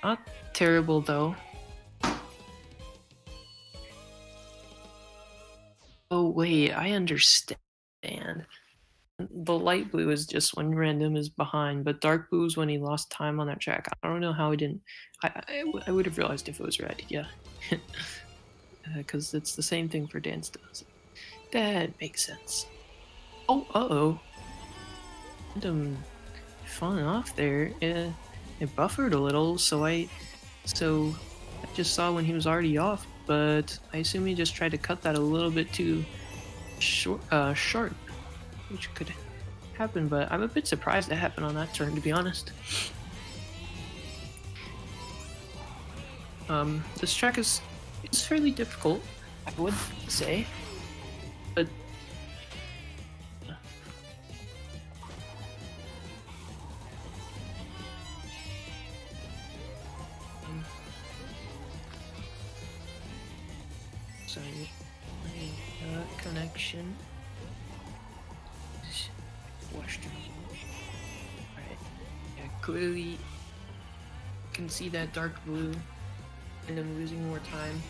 S1: Not terrible though. Oh wait, I understand. The light blue is just when random is behind, but dark blue is when he lost time on that track. I don't know how he didn't. I I, I would have realized if it was red. Yeah, because [LAUGHS] uh, it's the same thing for dance does. That makes sense. Oh, uh oh. Random falling off there. It, it buffered a little, so I so I just saw when he was already off, but I assume he just tried to cut that a little bit too short, uh, sharp which could happen, but I'm a bit surprised it happened on that turn, to be honest. Um, this track is it's fairly difficult, I would say, my uh, connection. Alright. Yeah, clearly can see that dark blue and I'm losing more time.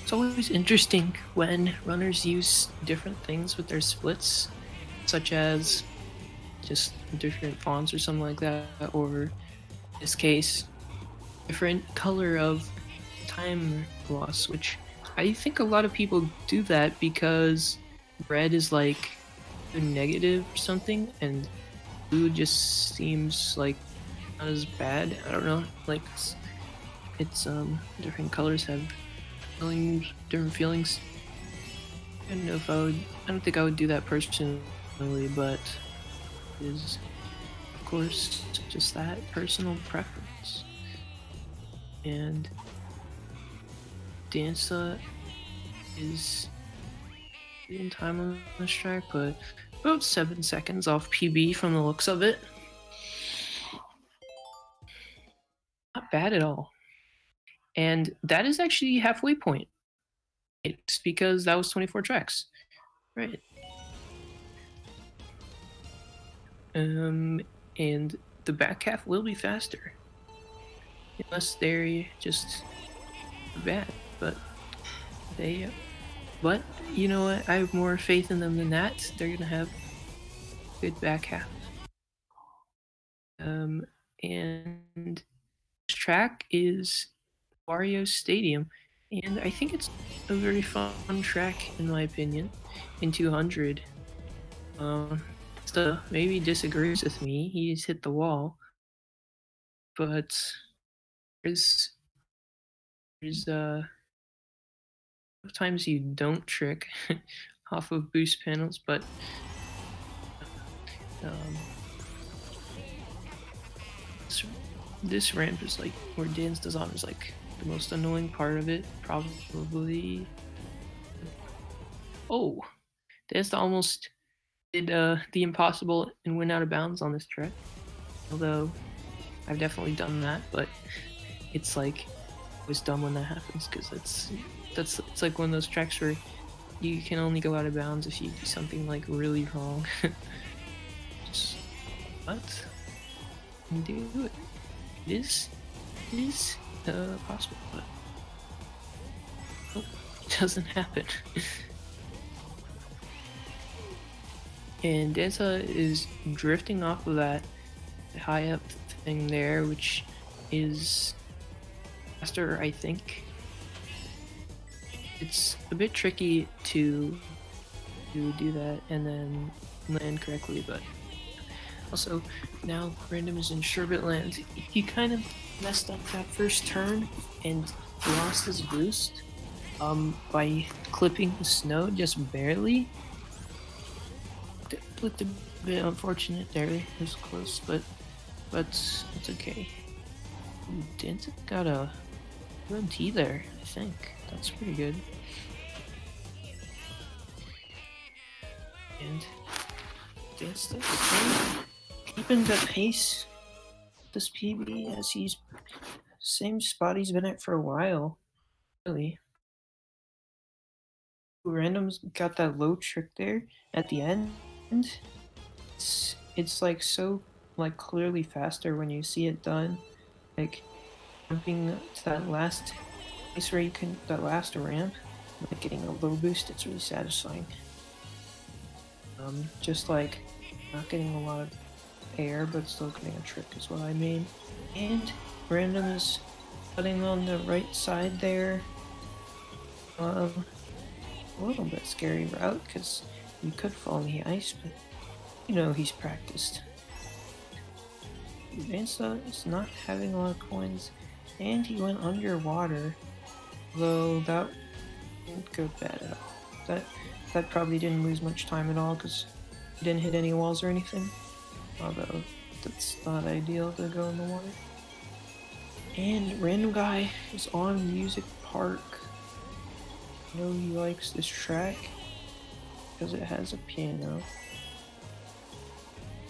S1: It's always interesting when runners use different things with their splits, such as just different fonts or something like that, or in this case, different color of time loss, which I think a lot of people do that because red is like a negative or something, and blue just seems like not as bad. I don't know, like it's, it's um different colors have feelings, different feelings. I don't know if I would. I don't think I would do that personally, but is of course just that personal preference. And Dansta is in time on this track, but about seven seconds off PB from the looks of it. Not bad at all. And that is actually halfway point. It's because that was 24 tracks. Right. Um, and the back half will be faster. Unless they're just bad, but they but you know what? I have more faith in them than that. They're gonna have good back half. Um, and this track is Wario Stadium, and I think it's a very fun track in my opinion. In 200, um, so maybe disagrees with me. He's hit the wall, but there's there's uh times you don't trick [LAUGHS] off of boost panels, but um, this, this ramp is like where Dan's design is like the most annoying part of it, probably. Oh, Dan's almost did uh, the impossible and went out of bounds on this track. Although I've definitely done that, but it's like always dumb when that happens because it's that's it's like one of those tracks where you can only go out of bounds if you do something like really wrong. [LAUGHS] Just what? Do it. It is it is uh, possible, but oh, [LAUGHS] it doesn't happen. [LAUGHS] and Dansta is drifting off of that high up thing there, which is faster, I think it's a bit tricky to to do that and then land correctly, but also now Random is in Sherbet Land. He kind of messed up that first turn and lost his boost um, by clipping the snow just barely. It looked a bit unfortunate there. It was close, but but it's okay. Dent got a MT there, I think. That's pretty good. And that's the keeping the pace this PB as he's same spot he's been at for a while. Really. Random's got that low trick there at the end. It's it's like so like clearly faster when you see it done. Like jumping to that last place where you can that last ramp, like getting a low boost, it's really satisfying. Um, just like not getting a lot of air, but still getting a trick is what I mean. And random is cutting on the right side there. Um, a little bit scary route because you could fall in the ice, but you know he's practiced. Dansta is not having a lot of coins, and he went underwater, though that didn't go bad at all. That that probably didn't lose much time at all because he didn't hit any walls or anything. Although that's not ideal to go in the water. And random guy is on Music Park. I know he likes this track because it has a piano.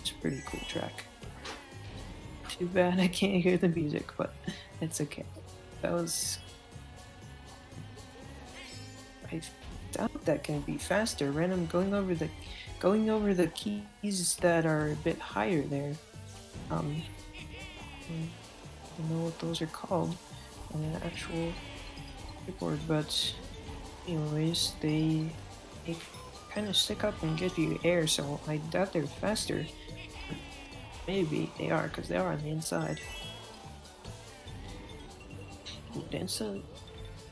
S1: It's a pretty cool track. Too bad I can't hear the music, but [LAUGHS] it's okay. That was. I doubt that can be faster. Random going over the going over the keys that are a bit higher there. Um, I don't know what those are called on the actual keyboard, but anyways, they, they kind of stick up and give you air, so I doubt they're faster. Maybe they are, because they are on the inside. Dansta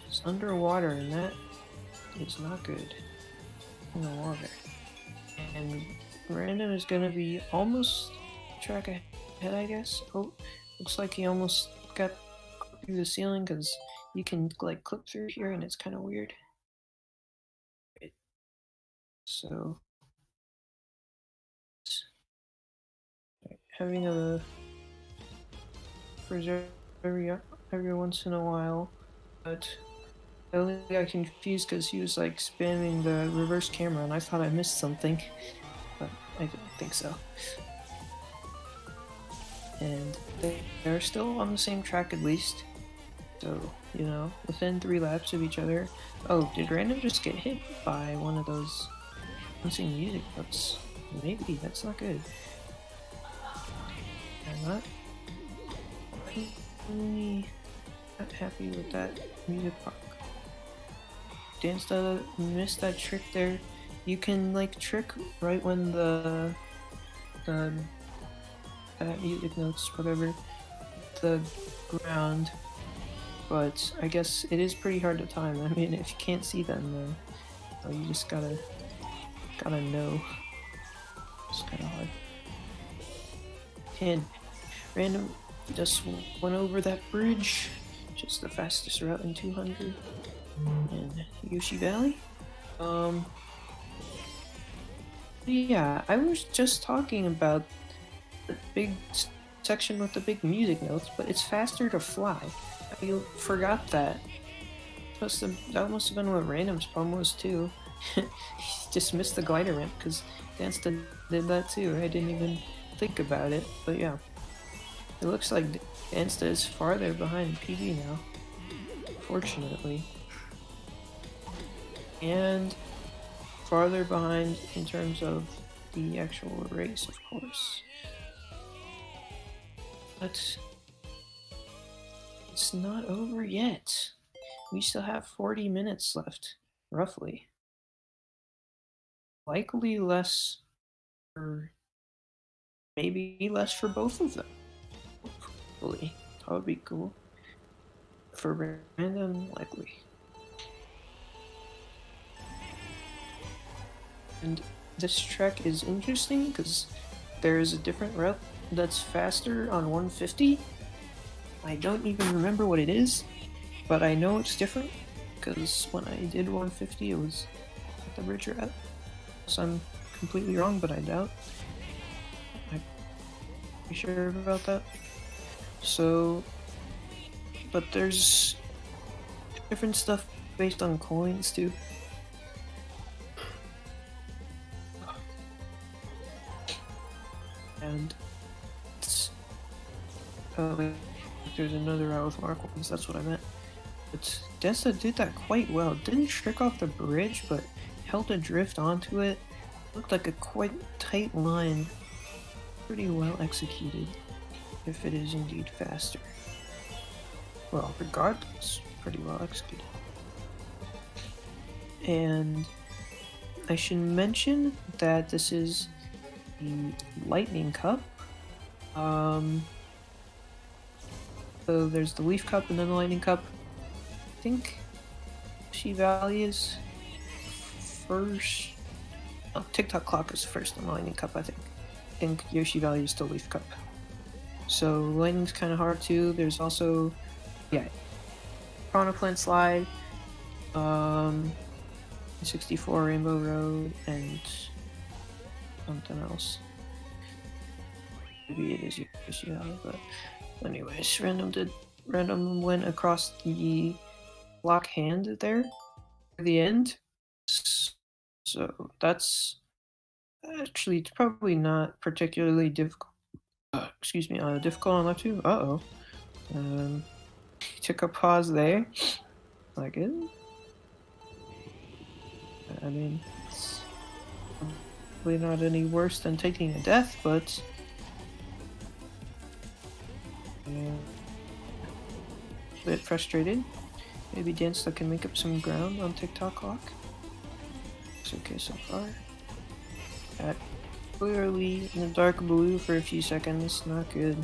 S1: is underwater, and that is not good in the water. And Random is gonna be almost track ahead, I guess. Oh, looks like he almost got through the ceiling because you can like clip through here and it's kind of weird. So, having a preserve every once in a while, but I only got confused because he was like spamming the reverse camera and I thought I missed something, but I didn't think so. And they, they're still on the same track at least. So, you know, within three laps of each other. Oh, did Random just get hit by one of those missing music notes? Maybe, that's not good. I'm not really not happy with that music box. Dansta missed that trick there. You can like trick right when the the uh, music notes, whatever, the ground. But I guess it is pretty hard to time. [LAUGHS] I mean, if you can't see them, then well, you just gotta gotta know. It's kind of hard. And random just went over that bridge, just the fastest route in 200 in Yoshi Valley. Um, yeah, I was just talking about the big section with the big music notes, but it's faster to fly. I forgot that. Must have, that must have been what Random's problem was too. [LAUGHS] just missed the glider ramp because did, did that too. I didn't even think about it, but yeah. It looks like Insta is farther behind PB now, fortunately and farther behind in terms of the actual race, of course. But it's not over yet. We still have 40 minutes left, roughly. Likely less for maybe less for both of them. Hopefully. That would be cool. For random, likely. And this track is interesting because there is a different route that's faster on 150. I don't even remember what it is, but I know it's different because when I did 150 it was at the bridge route. So I'm completely wrong, but I doubt. I'm pretty sure about that. So, but there's different stuff based on coins too. and uh, there's another route with ones, that's what I meant. But Dansta did that quite well. Didn't trick off the bridge, but held a drift onto it. Looked like a quite tight line. Pretty well executed, if it is indeed faster. Well, regardless, pretty well executed. And I should mention that this is the Lightning Cup. Um, so there's the Leaf Cup and then the Lightning Cup. I think she values first. Oh, Tick-Tock Clock is first in the Lightning Cup, I think. I think Yoshi is the Leaf Cup. So Lightning's kind of hard too. There's also, yeah, Piranha Plant Slide, um, 64 Rainbow Road, and something else. Maybe it is Yoshi Valley, but anyways, random did random went across the block hand there at the end. So that's actually it's probably not particularly difficult. Uh, excuse me, uh, difficult on left two. Uh oh. Um, took a pause there. Like it. I mean, it's probably not any worse than taking a death, but. Yeah, a bit frustrated. Maybe Dansta can make up some ground on Tick-Tock Clock. It's okay so far. Got clearly in the dark blue for a few seconds, not good.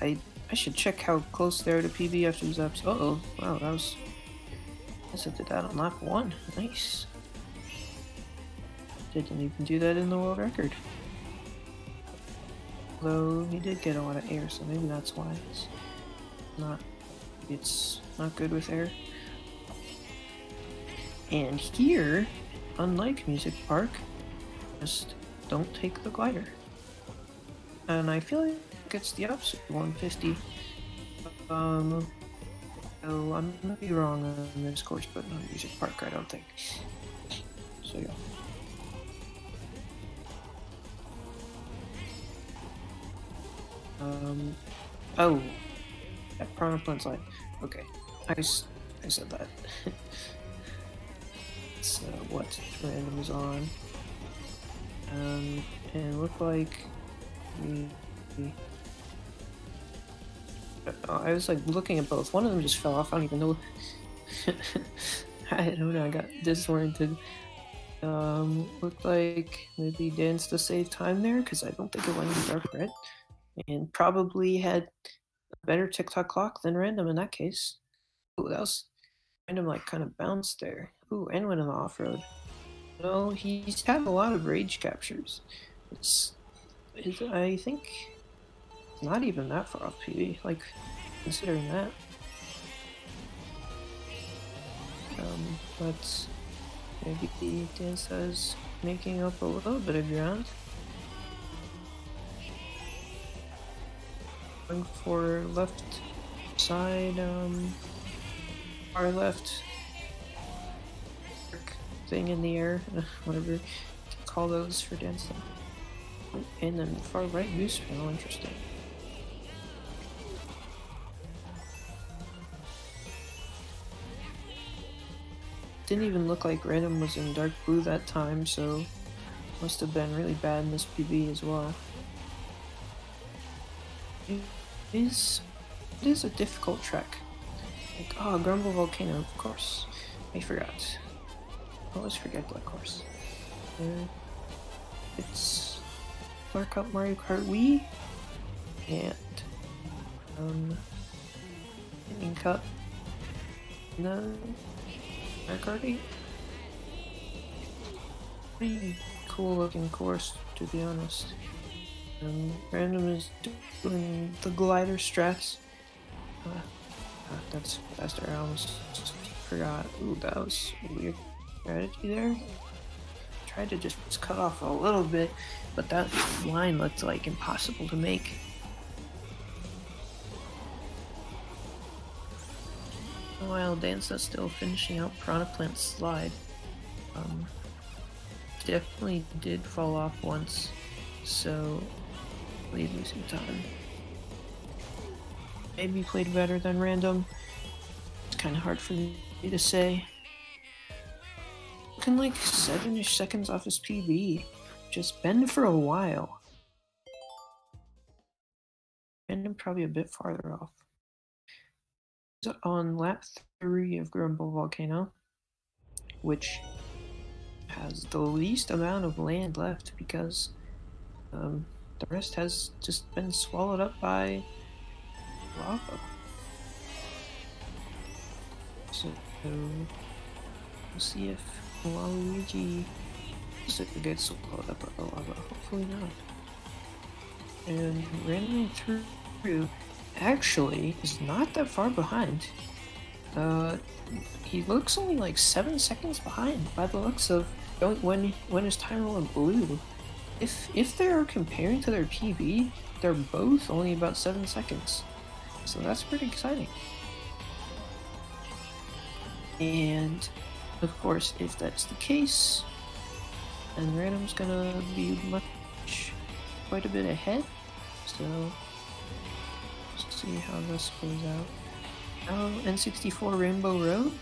S1: I I should check how close they are to PB after these ups. Uh oh, wow, that was. I said did that on lap one. Nice. Didn't even do that in the world record. Though he did get a lot of air, so maybe that's why it's not. It's not good with air. And here, unlike Music Park, just don't take the glider. And I feel like it's the opposite 150. Um, so I'm gonna be wrong on this course, but not Music Park, I don't think. So yeah. Um, oh, that Piranha Plant Slide. Okay, I, I said that. [LAUGHS] So what random is on. Um, and look like we, I was like looking at both. One of them just fell off. I don't even know. [LAUGHS] I don't know. I got disoriented. Um, looked like maybe Dansta save time there because I don't think it went in dark red, and probably had a better Tick-Tock Clock than random in that case. Oh, that was random. Like kind of bounced there. Ooh, and went on the off-road. No, he's had a lot of rage captures. It's, it's I think, not even that far off PB, like, considering that. Um, but maybe Dansta is making up a little bit of ground. Going for left side, um, far left thing in the air, [LAUGHS] whatever call those for dancing. And then far right boost panel, interesting. Didn't even look like random was in dark blue that time, so must have been really bad in this PB as well. It is, it is a difficult track. Like, oh, Grumble Volcano, of course. I forgot. I always forget that course. Uh, it's Mark Up Mario Kart Wii and um Lightning Cup. No Mario Kart 8. Pretty cool looking course to be honest. Um, Random is doing the glider strats. Uh, uh, that's faster. I almost forgot. Ooh, that was weird strategy there. Tried to just cut off a little bit, but that line looked like impossible to make. While Dansta's still finishing out Piranha Plant Slide, um, definitely did fall off once, so losing time. Maybe played better than random. It's kind of hard for me to say looking like seven-ish seconds off his PB. Just been for a while. And I'm probably a bit farther off. On lap three of Grumble Volcano. which has the least amount of land left because um, the rest has just been swallowed up by lava. So we'll see if Waluigi gets swallowed up by the lava. Hopefully not. And randomly through actually is not that far behind. Uh, he looks only like seven seconds behind by the looks of when when his time went blue. If if they're comparing to their PB, they're both only about seven seconds. So that's pretty exciting. And of course, if that's the case, then random's gonna be much quite a bit ahead. So let's see how this plays out. Oh, N64 Rainbow Road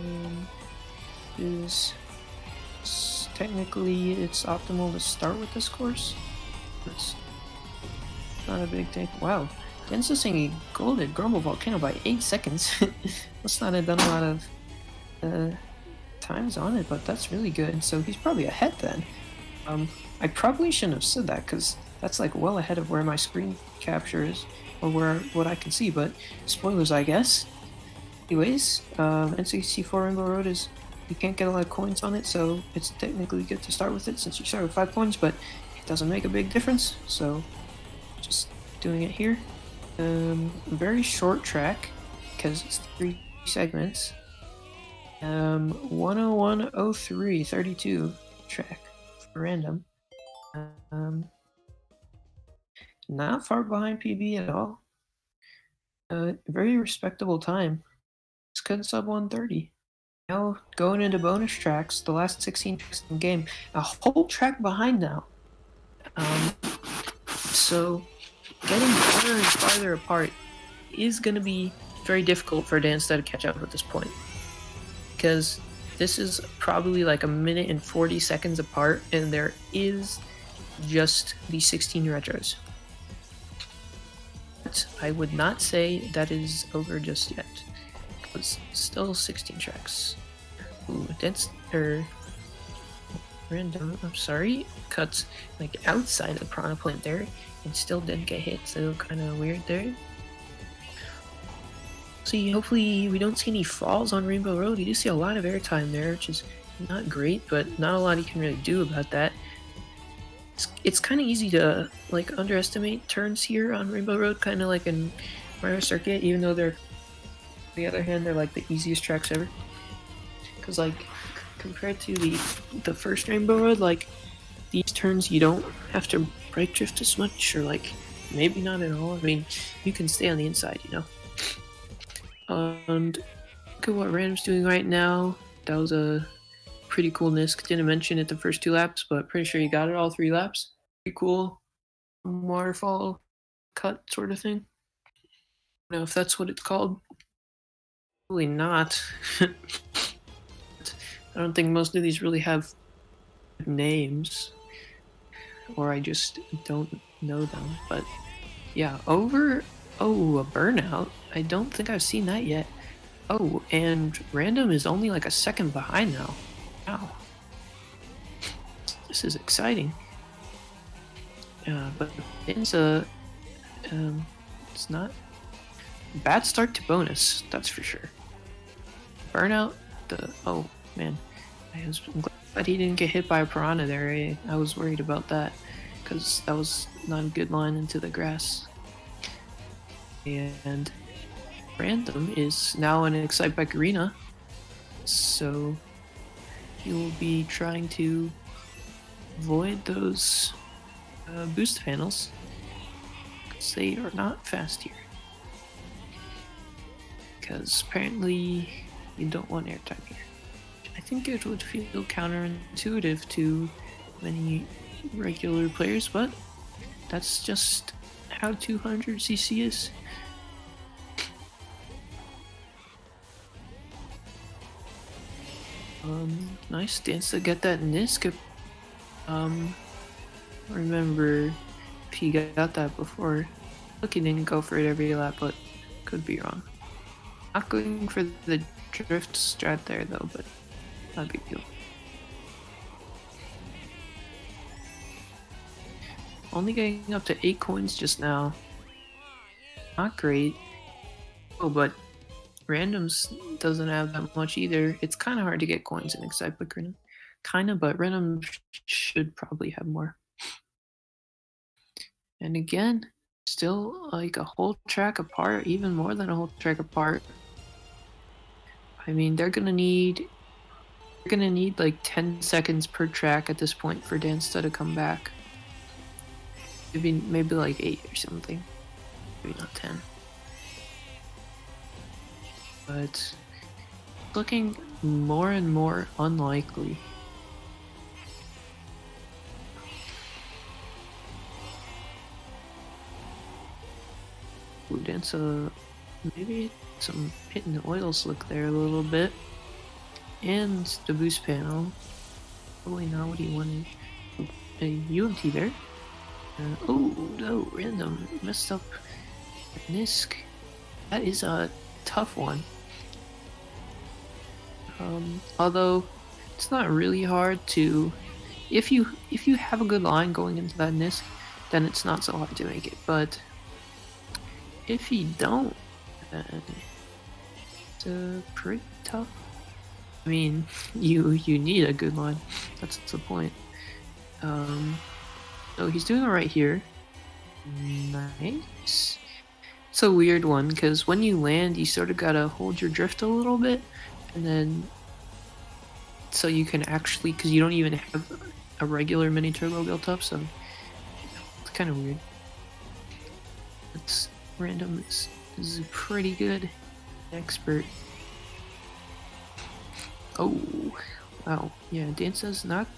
S1: um, is technically it's optimal to start with this course. It's not a big thing. Wow, Dansta saying golden Grumble Volcano by 8 seconds. [LAUGHS] Must not have done a lot of uh, times on it, but that's really good. So he's probably ahead then. Um, I probably shouldn't have said that because that's like well ahead of where my screen capture is or where what I can see, but spoilers, I guess. Anyways, um, N64 Rainbow Road is you can't get a lot of coins on it, so it's technically good to start with it since you start with five coins, but it doesn't make a big difference. So just doing it here. Um, very short track because it's three segments. Um, 10103 32 track random. Um, not far behind PB at all. Uh, very respectable time. It's good sub 130. Now going into bonus tracks, the last 16 tracks in the game, a whole track behind now. Um, so getting farther and farther apart is going to be very difficult for Dansta to catch up at this point. Because this is probably like a minute and 40 seconds apart, and there is just the 16 retros. But I would not say that is over just yet. Because still 16 tracks. Ooh, that's or random. I'm sorry, cuts like outside of the piranha plant there, and still didn't get hit. So kind of weird there. See, hopefully we don't see any falls on Rainbow Road. You do see a lot of airtime there, which is not great, but not a lot you can really do about that it's, it's kind of easy to like underestimate turns here on Rainbow Road, kind of like in Mario Circuit, even though they're, on the other hand, they're like the easiest tracks ever. Because like compared to the the first Rainbow Road, like these turns you don't have to right drift as much, or like maybe not at all. I mean, you can stay on the inside, you know. And look at what Random's doing right now. That was a pretty cool NISC. Didn't mention it the first two laps, but pretty sure you got it all three laps. Pretty cool waterfall cut sort of thing. I know if that's what it's called. Probably not. [LAUGHS] I don't think most of these really have names, or I just don't know them. But yeah, over. Oh, a burnout. I don't think I've seen that yet. Oh, and random is only like a second behind now. Wow. This is exciting. Uh, but it's a, um, it's not bad start to bonus. That's for sure. Burnout. The oh man, I was I'm glad he didn't get hit by a piranha there. I, I was worried about that because that was not a good line into the grass. And random is now in an Excitebike arena, so will be trying to avoid those uh, boost panels because they are not fast here. Because apparently you don't want airtime here. I think it would feel counterintuitive to many regular players, but that's just how 200cc is. Um, nice Dansta get that NISC. Um, remember if he got that before. Look, he didn't go for it every lap, but could be wrong. Not going for the drift strat there though, but a big deal. Only getting up to 8 coins just now. Not great. Oh, but randoms doesn't have that much either. It's kind of hard to get coins in Excitebike Random. Kind of, but random should probably have more. And again, still like a whole track apart, even more than a whole track apart. I mean, they're gonna need they're gonna need like 10 seconds per track at this point for Dansta to come back. Maybe maybe like eight or something. Maybe not 10. But looking more and more unlikely. Dance maybe some hitting the oil slick there a little bit. And the boost panel. Probably not what he wanted. A UMT there. Uh, oh no, random messed up NISC. That is a tough one. Um, although it's not really hard to if you if you have a good line going into that NISC, then it's not so hard to make it. But if you don't, then it's uh, pretty tough. I mean, [LAUGHS] you you need a good line. That's the point. Um, he's doing it right here. Nice. It's a weird one because when you land, you sort of gotta hold your drift a little bit, and then so you can actually because you don't even have a regular mini turbo built up, so it's kind of weird. It's random is, is pretty good expert. Oh, wow. Yeah, Dance's not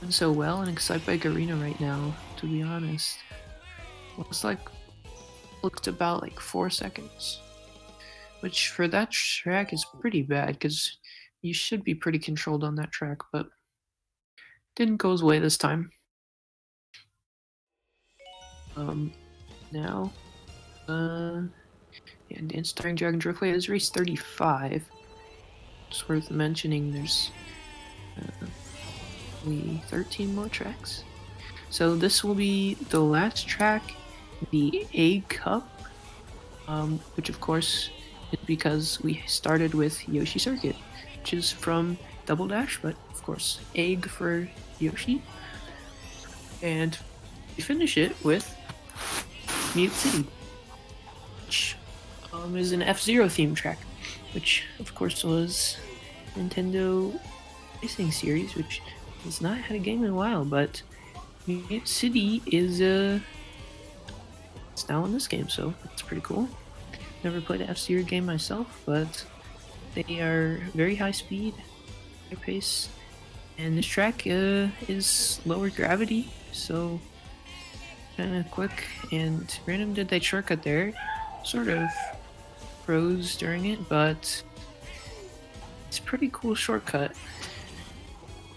S1: doing so well in Excitebike Arena right now, to be honest. Looks like looked about like four seconds. Which for that track is pretty bad because you should be pretty controlled on that track, but didn't go his way this time. Um, now, uh, yeah, Dance Starring Dragon Driftway is race 35. It's worth mentioning there's uh, only 13 more tracks. So this will be the last track, the Egg Cup, um, which of course is because we started with Yoshi Circuit, which is from Double Dash, but of course Egg for Yoshi. And we finish it with Mute City, which um, is an F-Zero theme track, which of course was Nintendo Racing Series, which has not had a game in a while, but Mute City is uh, it's now in this game, so that's pretty cool. Never played an F-Zero game myself, but they are very high speed, high pace, and this track uh, is lower gravity, so kind of quick. And random did that shortcut there, sort of froze during it, but it's a pretty cool shortcut.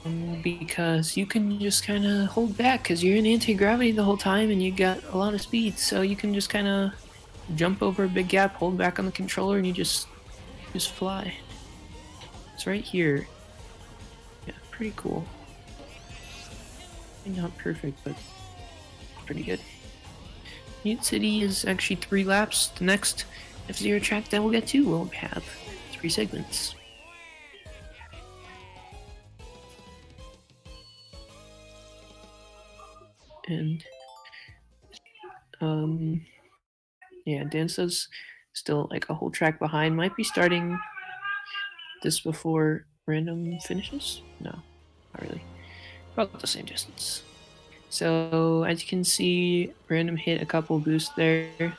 S1: Um, because you can just kind of hold back because you're in anti-gravity the whole time and you got a lot of speed so you can just kind of jump over a big gap hold back on the controller and you just just fly. It's right here. Yeah pretty cool. Not perfect but pretty good. Mute City is actually three laps. The next F-Zero track that we'll get to will have three segments. And um yeah dance's still like a whole track behind. Might be starting this before random finishes? No not really. About the same distance. So as you can see random hit a couple boosts there.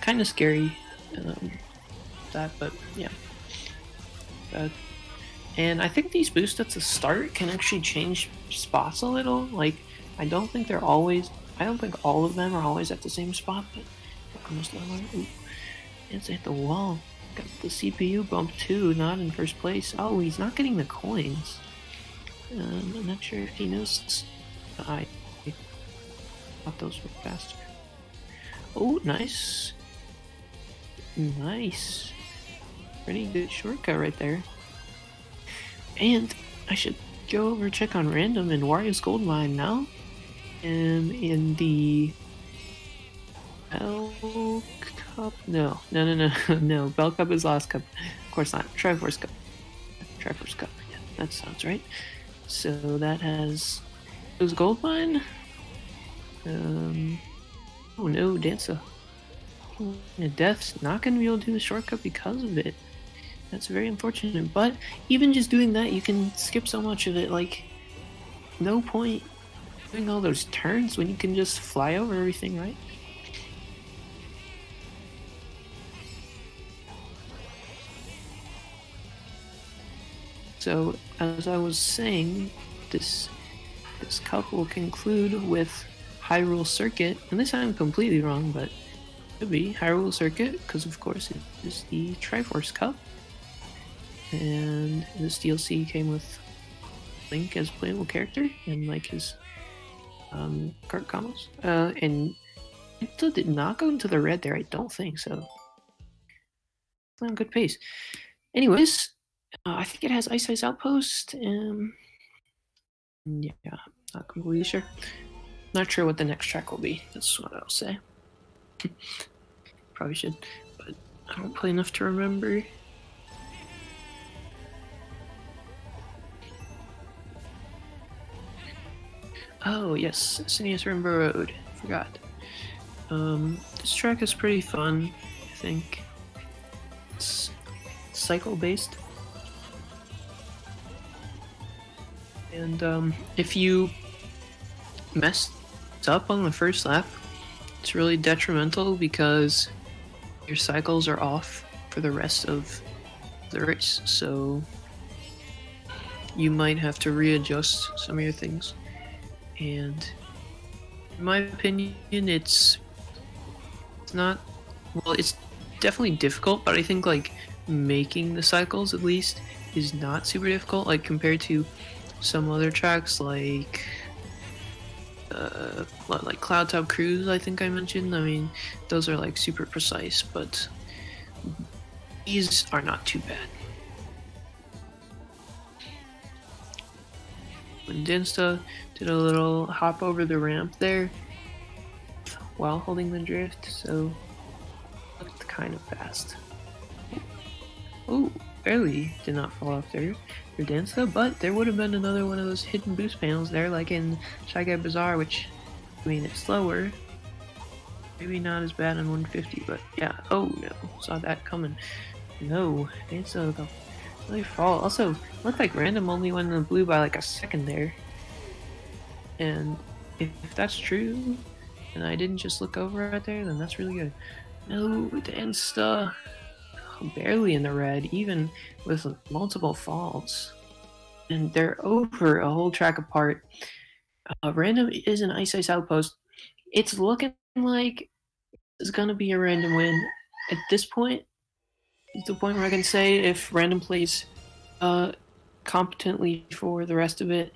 S1: Kind of scary um, that but yeah. Uh, and I think these boosts at the start can actually change spots a little. Like I don't think they're always. I don't think all of them are always at the same spot, but almost Ooh, it's at the wall. Got the CPU bump too, not in first place. Oh, he's not getting the coins. Um, I'm not sure if he knows. I thought those were faster. Oh, nice. Nice. Pretty good shortcut right there. And I should go over check on random in Wario's Gold Mine now. And in the Bell Cup? No, no, no, no, [LAUGHS] no. Bell Cup is last cup. Of course not. Triforce Cup. Triforce Cup. Yeah, that sounds right. So that has those gold mine. Um. Oh no, Dancer. Death's not going to be able to do the shortcut because of it. That's very unfortunate. But even just doing that, you can skip so much of it. Like, no point doing all those turns when you can just fly over everything, right? So, as I was saying, this this cup will conclude with Hyrule Circuit, and this I'm completely wrong, but it could be Hyrule Circuit because, of course, it is the Triforce Cup, and this DLC came with Link as playable character and like his um, cart combos, uh, and it did not go into the red there. I don't think so. On good pace. Anyways, uh, I think it has Ice Ice Outpost. Um, yeah, not completely sure. Not sure what the next track will be. That's what I'll say. [LAUGHS] Probably should, but I don't play enough to remember. Oh yes, SNES Rainbow Road. Forgot. Um, this track is pretty fun. I think it's cycle based. And um, if you mess up on the first lap, it's really detrimental because your cycles are off for the rest of the race. So you might have to readjust some of your things. And in my opinion, it's it's not well, it's definitely difficult, but I think like making the cycles at least is not super difficult like compared to some other tracks like uh, like Cloud Top Cruise, I think I mentioned. I mean, those are like super precise, but these are not too bad. When Dansta did a little hop over the ramp there while holding the drift, so looked kind of fast. Oh, barely did not fall off for Dansta, but there would have been another one of those hidden boost panels there, like in Shy Guy Bazaar, which, I mean, it's slower. Maybe not as bad on 150, but yeah. Oh no, saw that coming. No, Dansta the really fall. Also, looked like random only went in the blue by like a second there. And if, if that's true, and I didn't just look over right there, then that's really good. No, Dansta barely in the red, even with multiple falls. And they're over a whole track apart. Uh, random is an Ice Ice Outpost. It's looking like it's to be a random win. At this point, it's the point where I can say if random plays uh, competently for the rest of it,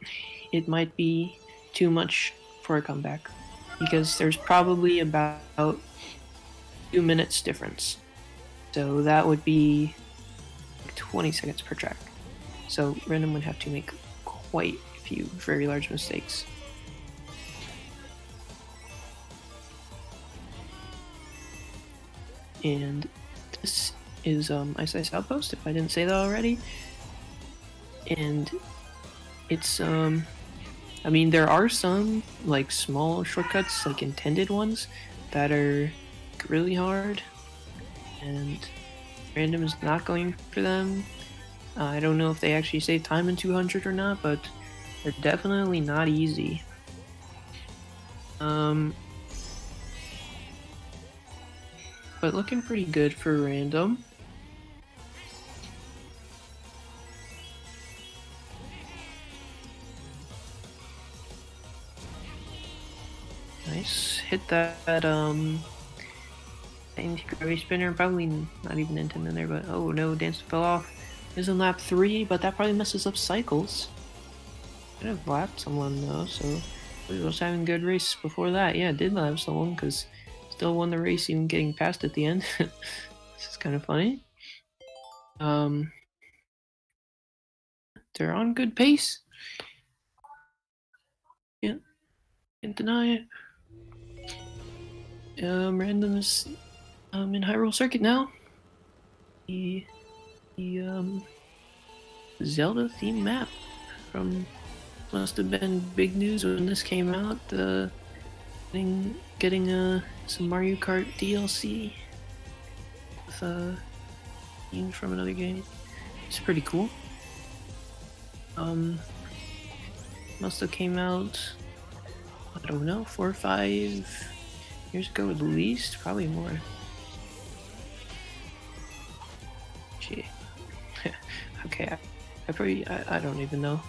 S1: it might be too much for a comeback. Because there's probably about two minutes difference. So that would be 20 seconds per track. So random would have to make quite a few very large mistakes. And this is um, Ice Ice Outpost, if I didn't say that already. And it's, um, I mean, there are some, like, small shortcuts, like intended ones, that are really hard and random is not going for them. Uh, I don't know if they actually save time in 200 or not, but they're definitely not easy. Um, but looking pretty good for random. Nice. Hit that, um, Gravity Spinner, probably not even intended there, but oh no, Dance fell off. Is in lap 3, but that probably messes up cycles. Could have lapped someone though, so he was having good race before that. Yeah, did lap someone, because still won the race even getting past at the end. [LAUGHS] this is kind of funny. Um, they're on good pace. Yeah, can't deny it. Um, random is um in Hyrule Circuit now. The the um Zelda theme map from must have been big news when this came out. The getting getting uh some Mario Kart DLC with uh theme from another game. It's pretty cool. Um, must have came out. I don't know, four or five years ago at least, probably more. Okay, I, I probably I, I don't even know.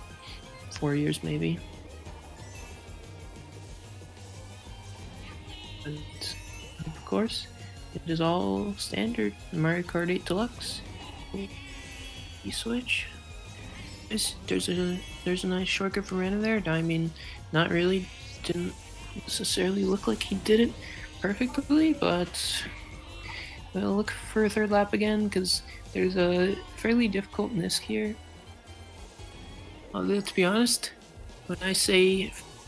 S1: Four years maybe. And of course, it is all standard Mario Kart 8 Deluxe. E switch. There's, there's a there's a nice shortcut for Random there. I mean, not really. Didn't necessarily look like he did it perfectly, but we'll look for a third lap again because there's a fairly difficult NISC here. Although, to be honest, when I say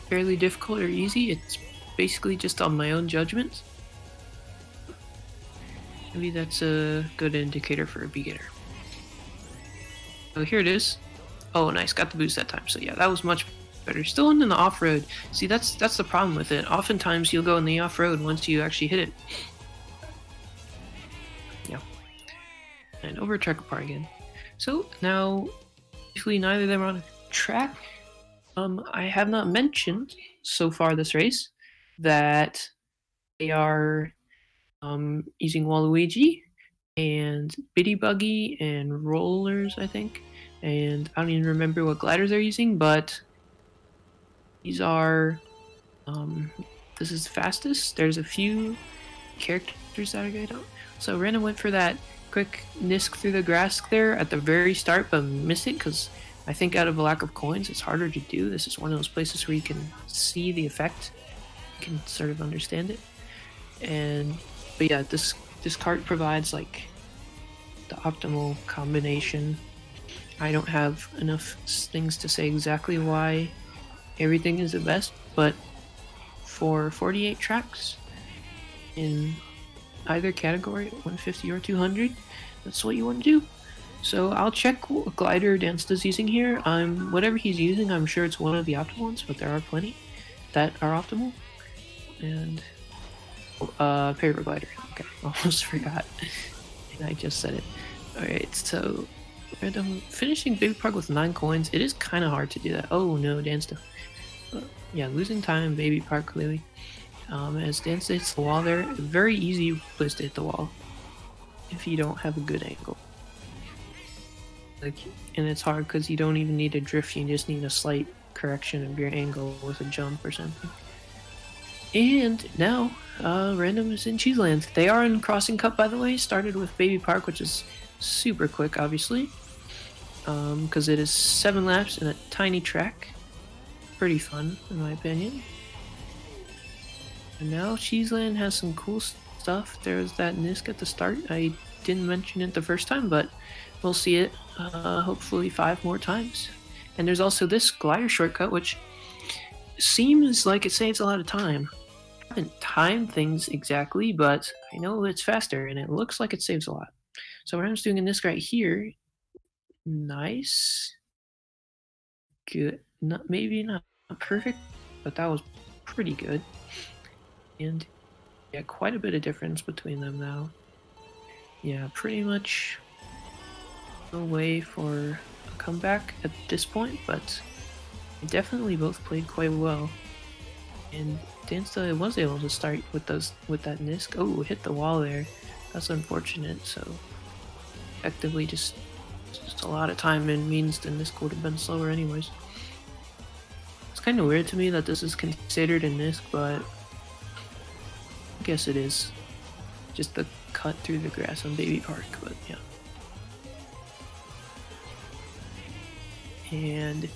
S1: fairly difficult or easy, it's basically just on my own judgment. Maybe that's a good indicator for a beginner. So here it is. Oh, nice. Got the boost that time. So yeah, that was much better. Still in the off-road. See, that's that's the problem with it. Oftentimes you'll go in the off-road once you actually hit it. And over track apart again. So now, usually neither of them are on track. Um, I have not mentioned so far this race that they are um, using Waluigi and Biddybuggy and Rollers, I think. And I don't even remember what gliders they're using, but these are. Um, this is fastest. There's a few characters that are good. So Random went for that quick NISC through the grass there at the very start, but missed it because I think out of a lack of coins, it's harder to do. This is one of those places where you can see the effect, you can sort of understand it. And but yeah, this this cart provides like the optimal combination. I don't have enough things to say exactly why everything is the best, but for 48 tracks in either category, 150 or 200, that's what you want to do. So I'll check what glider Dance is using here. Um, whatever he's using, I'm sure it's one of the optimal ones, but there are plenty that are optimal. And uh, paraglider. Okay, [LAUGHS] almost forgot. And I just said it. Alright, so random finishing Baby Park with nine coins. It is kind of hard to do that. Oh no, Dan still. Uh, yeah, losing time, Baby Park clearly. Um, as Dan hits the wall there, very easy place to hit the wall if you don't have a good angle. Like, and it's hard because you don't even need a drift. You just need a slight correction of your angle with a jump or something. And now, uh, Random is in Cheeseland. They are in Crossing Cup, by the way. Started with Baby Park, which is super quick, obviously. Because um, it is seven laps in a tiny track. Pretty fun, in my opinion. And now Cheeseland has some cool stuff. There's that NISC at the start. I didn't mention it the first time, but we'll see it uh, hopefully five more times. And there's also this glider shortcut, which seems like it saves a lot of time haven't timed things exactly, but I know it's faster and it looks like it saves a lot. So what I'm just doing in this right here, nice, good, not maybe not perfect, but that was pretty good. And yeah, quite a bit of difference between them now. Yeah, pretty much no way for a comeback at this point, but definitely both played quite well. And Dansta was able to start with those with that NISC. Oh, hit the wall there. That's unfortunate. So effectively just just a lot of time and means the NISC would have been slower anyways. It's kind of weird to me that this is considered a NISC, but I guess it is. Just the cut through the grass on Baby Park, but yeah. And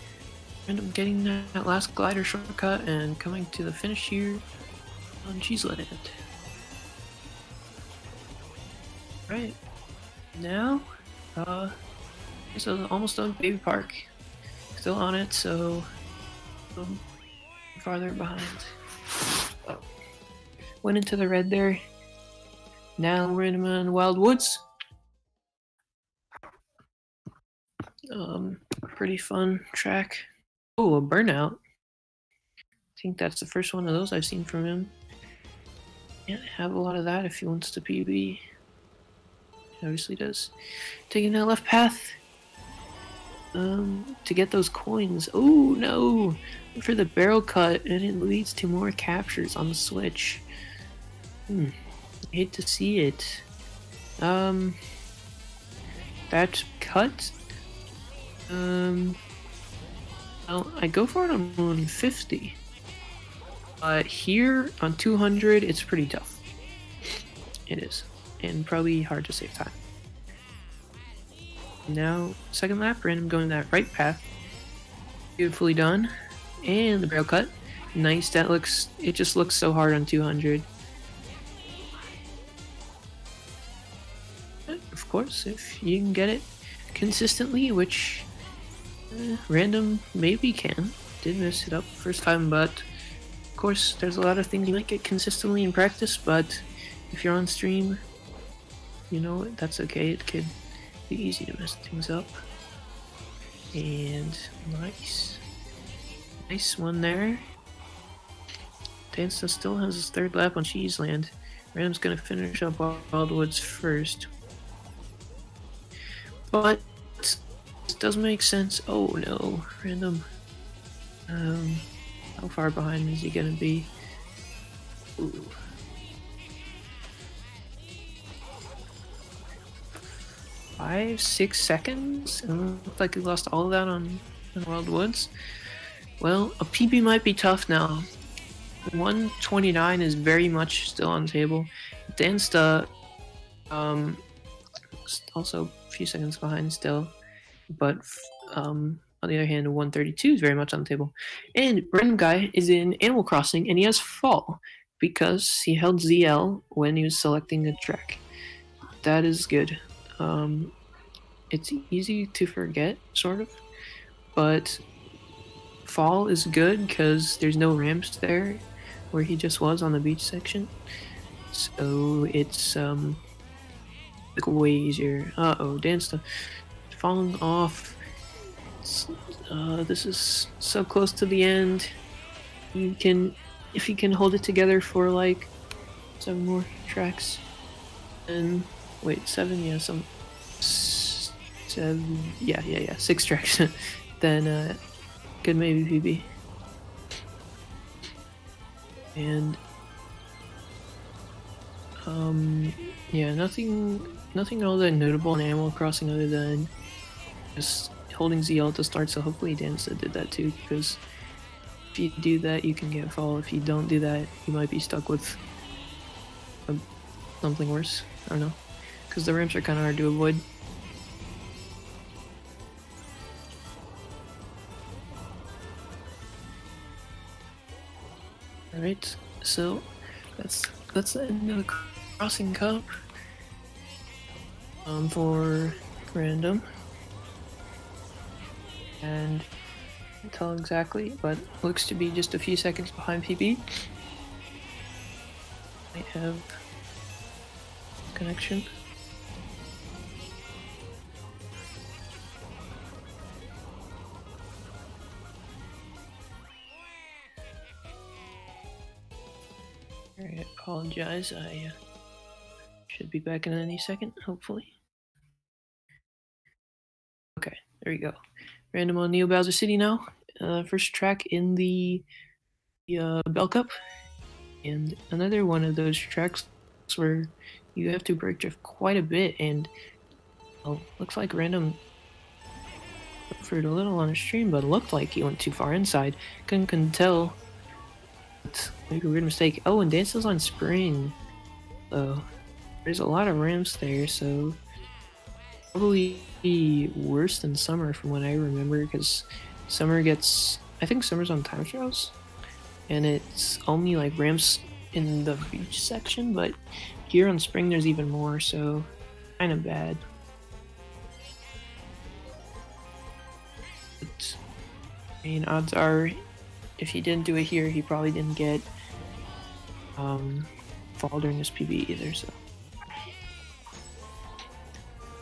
S1: end up getting that last glider shortcut and coming to the finish here on Cheeseland. Right. Now, Uh, it's almost done Baby Park. Still on it, so um, farther behind. Went into the red there. Now we're in Wild Woods. Um, pretty fun track. Oh, a burnout. I think that's the first one of those I've seen from him. Can't have a lot of that if he wants to PB. Obviously does. Taking that left path. Um, to get those coins. Oh no! For the barrel cut, and it leads to more captures on the switch. Hmm. Hate to see it. Um, that cut um, well, I go for it on 150. But here on 200, it's pretty tough. It is. And probably hard to save time. Now, second lap, random going that right path. Beautifully done. And the barrel cut. Nice, that looks, it just looks so hard on 200. Of course, if you can get it consistently, which Eh, random maybe can. Did mess it up first time, but of course there's a lot of things you might get consistently in practice, but if you're on stream, you know, that's okay. It could be easy to mess things up. And nice. Nice one there. Dansta still has his third lap on Cheeseland. Random's gonna finish up Wildwoods first. But this doesn't make sense. Oh no, random. Um, how far behind is he gonna be? Ooh. Five, six seconds? It looked like he lost all of that on, on Wild Woods. Well, a PB might be tough now. 129 is very much still on the table. Dansta, um, also few seconds behind still but um, on the other hand, 132 is very much on the table. And random guy is in Animal Crossing, and he has fall because he held ZL when he was selecting a track. That is good. Um, it's easy to forget, sort of, but fall is good because there's no ramps there where he just was on the beach section. So it's um, like way easier. Uh oh, dance stuff falling off. Uh, this is so close to the end. You can, if you can hold it together for like seven more tracks, and wait, seven, yeah, some seven, yeah, yeah, yeah, six tracks, [LAUGHS] then uh, could maybe PB. And um, yeah, nothing, nothing all that notable in Animal Crossing other than just holding ZL to start, so hopefully Dansta did that too, because if you do that, you can get fall. If you don't do that, you might be stuck with a, something worse. I don't know, because the ramps are kind of hard to avoid. Alright, so that's that's the end of the crossing cup. Um, for random and tell exactly, but looks to be just a few seconds behind PB. I have connection. I apologize. I uh, should be back in any second, hopefully. Okay, there we go. Random on Neo Bowser City now. Uh, first track in the, the uh, Bell Cup. And another one of those tracks where you have to brake drift quite a bit. And well, looks like Random for a little on a stream, but looked like he went too far inside. Couldn't, couldn't tell. Maybe a weird mistake. Oh, and Dansta's on Spring. So there's a lot of ramps there, so probably worse than summer from what I remember because summer gets I think summer's on time trials and it's only like ramps in the beach section but here on spring there's even more so kind of bad. But, I mean odds are if he didn't do it here he probably didn't get um, fall during his PB either so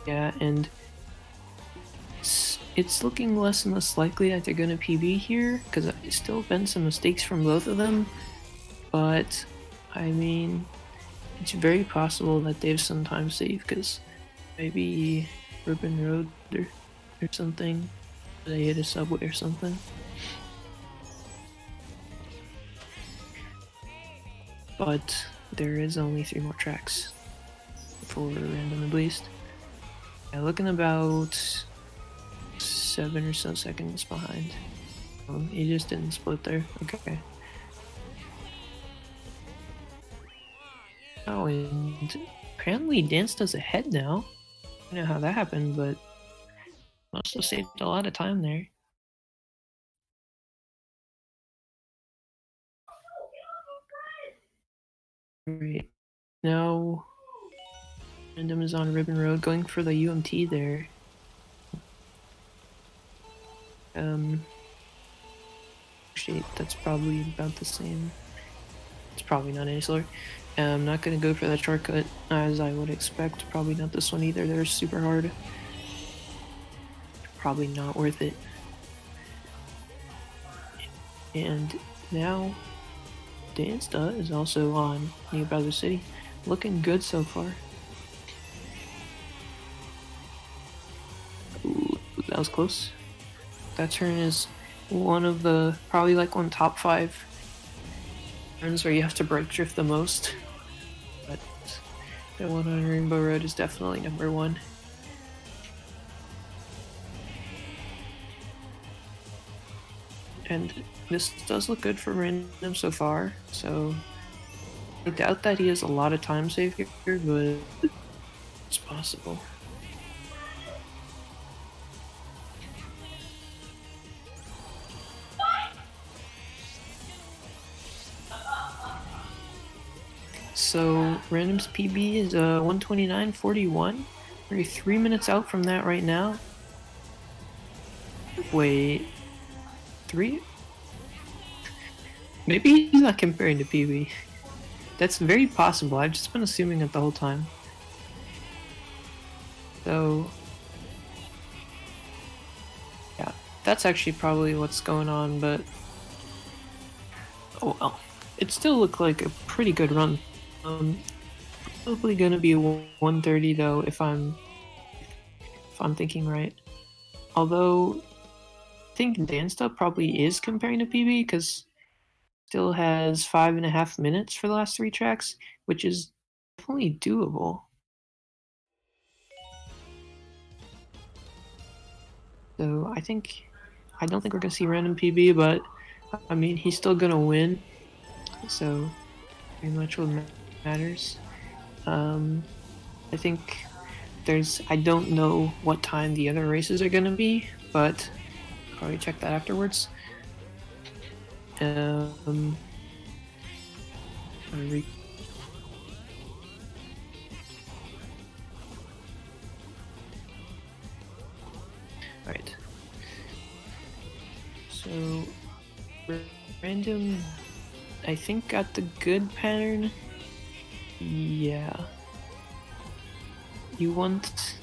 S1: yeah, and it's, it's looking less and less likely that they're gonna PB here because there's still been some mistakes from both of them. But I mean, it's very possible that they've some time save because maybe Ribbon Road or, or something. They hit a subway or something. But there is only three more tracks for random at least. Yeah, looking about seven or so seconds behind. Oh, he just didn't split there. Okay. Oh, and apparently Dansta's ahead now. I don't know how that happened, but must have saved a lot of time there. Right. Now, Random is on Ribbon Road going for the UMT there. Um, shit, that's probably about the same. It's probably not any slower. I'm not gonna go for that shortcut as I would expect. Probably not this one either. They're super hard. Probably not worth it. And now, Dansta is also on Neo Bowser City. Looking good so far. That was close. That turn is one of the, probably like one top five turns where you have to brake drift the most. But the one on Rainbow Road is definitely number one. And this does look good for random so far, so I doubt that he has a lot of time save here, but it's possible. So random's PB is uh 129.41. We're three minutes out from that right now. Wait, three? Maybe he's not comparing to PB. That's very possible. I've just been assuming it the whole time. So, yeah, that's actually probably what's going on, but oh well. It still looked like a pretty good run um, probably gonna be 130 though if I'm if I'm thinking right. Although I think Dansta probably is comparing to PB because still has five and a half minutes for the last three tracks, which is definitely doable. So I think I don't think we're gonna see random PB, but I mean he's still gonna win. So pretty much what matters. Um, I think there's, I don't know what time the other races are going to be, but probably check that afterwards. Um, Alright. So, random, I think got the good pattern. Yeah. You want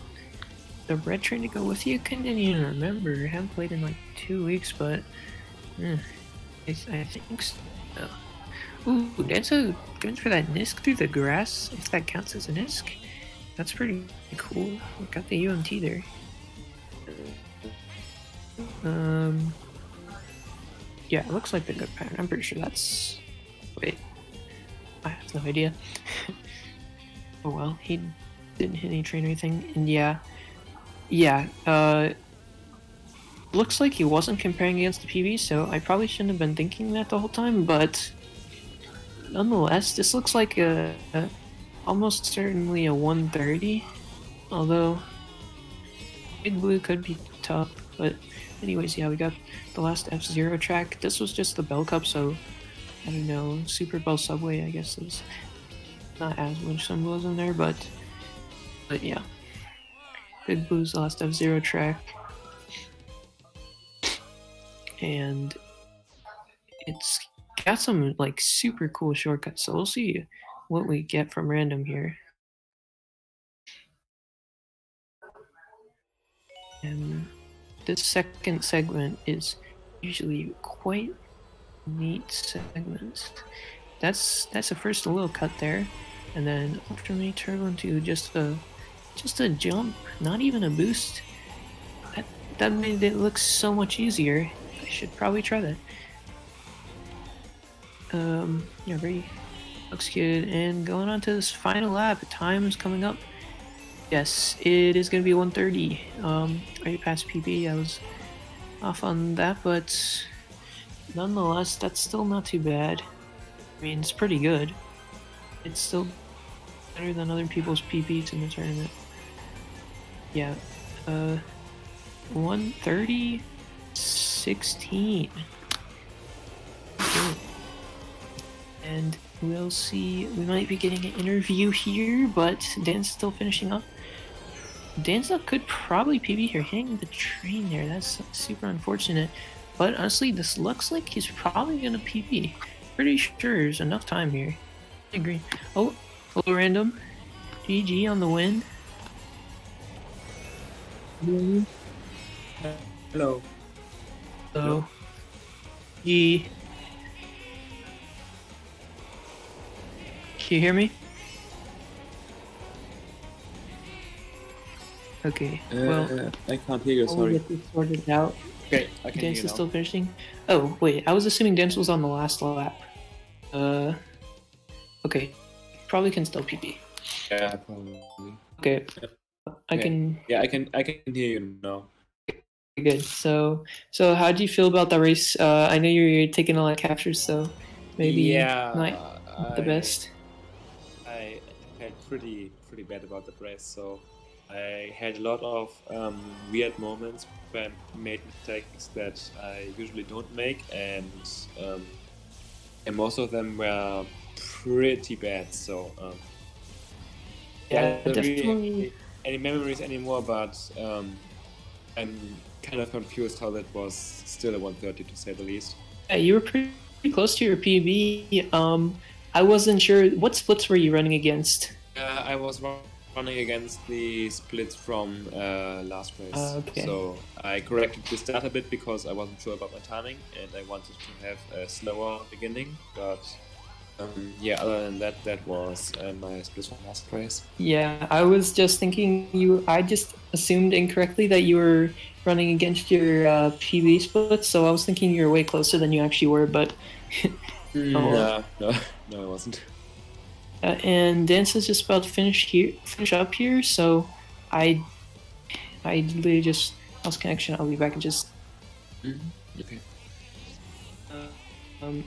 S1: the red train to go with you? Couldn't even remember. I haven't played in like two weeks, but eh, I, think so. Ooh, that's a going for that NISC through the grass. If that counts as a NISC, that's pretty cool. Got the UMT there. Um, yeah, it looks like the good pattern. I'm pretty sure that's. Wait, I have no idea. [LAUGHS] oh well, he didn't hit any train or anything, and yeah, yeah, uh, looks like he wasn't comparing against the PB, so I probably shouldn't have been thinking that the whole time, but nonetheless, this looks like a, a almost certainly a 130, although Big Blue could be tough, but anyways, yeah, we got the last F-Zero track. This was just the Bell Cup, so I don't know, Super Bell Subway, I guess is not as much symbolism there, but but yeah. Big Blue's last F Zero track. and it's got some like super cool shortcuts. So we'll see what we get from random here. And this second segment is usually quite neat segments. That's that's the first little cut there, and then after me turbo into just a just a jump, not even a boost. That that made it look so much easier. I should probably try that. Um, yeah, very looks good. And going on to this final lap, time is coming up. Yes, it is going to be 1:30. Um, right past PB. I was off on that, but nonetheless, that's still not too bad. I mean, it's pretty good. It's still better than other people's PBs in the tournament. Yeah, uh, 130, 16. Good. And we'll see, we might be getting an interview here, but Dan's still finishing up. Dansta could probably PB here, hitting the train there. That's super unfortunate. But honestly, this looks like he's probably gonna PB. Pretty sure there's enough time here. I agree. Oh, hello random. GG on the win.
S2: Hello.
S1: Hello. G. Can you hear me? Okay. Well,
S2: Uh, I can't hear you.
S1: we'll
S2: Sorry.
S1: get this sorted out.
S2: Okay, I can hear
S1: Dance is still finishing. Oh wait, I was assuming Dance was on the last lap. Uh, okay, probably can still PB.
S2: Yeah, probably.
S1: Okay, I can.
S2: Yeah, I can. I can hear you now.
S1: Good. So, so how do you feel about the race? Uh, I know you're taking a lot of captures, so maybe
S2: yeah,
S1: not the best.
S2: I felt pretty pretty bad about the race. So I had a lot of um, weird moments where I made mistakes that I usually don't make, and um, and most of them were pretty bad. So um,
S1: Yeah,
S2: I don't really
S1: definitely.
S2: any memories anymore, but um, I'm kind of confused how that was still a 130 to say the least.
S1: Yeah, you were pretty close to your PB. Um, I wasn't sure what splits were you running against.
S2: Uh, I was running against the splits from uh, last race.
S1: Ah, okay.
S2: So I corrected the start a bit because I wasn't sure about my timing and I wanted to have a slower beginning. But um, yeah, other than that, that was uh, my splits from last race.
S1: Yeah, I was just thinking you. I just assumed incorrectly that you were running against your uh, PB splits, so I was thinking you were way closer than you actually were. But [LAUGHS] Oh.
S2: No, no, [LAUGHS] no, I wasn't.
S1: Uh, and dance is just about to finish here, finish up here. So I, I literally just lost connection. I'll be back and just.
S2: Okay.
S1: Um,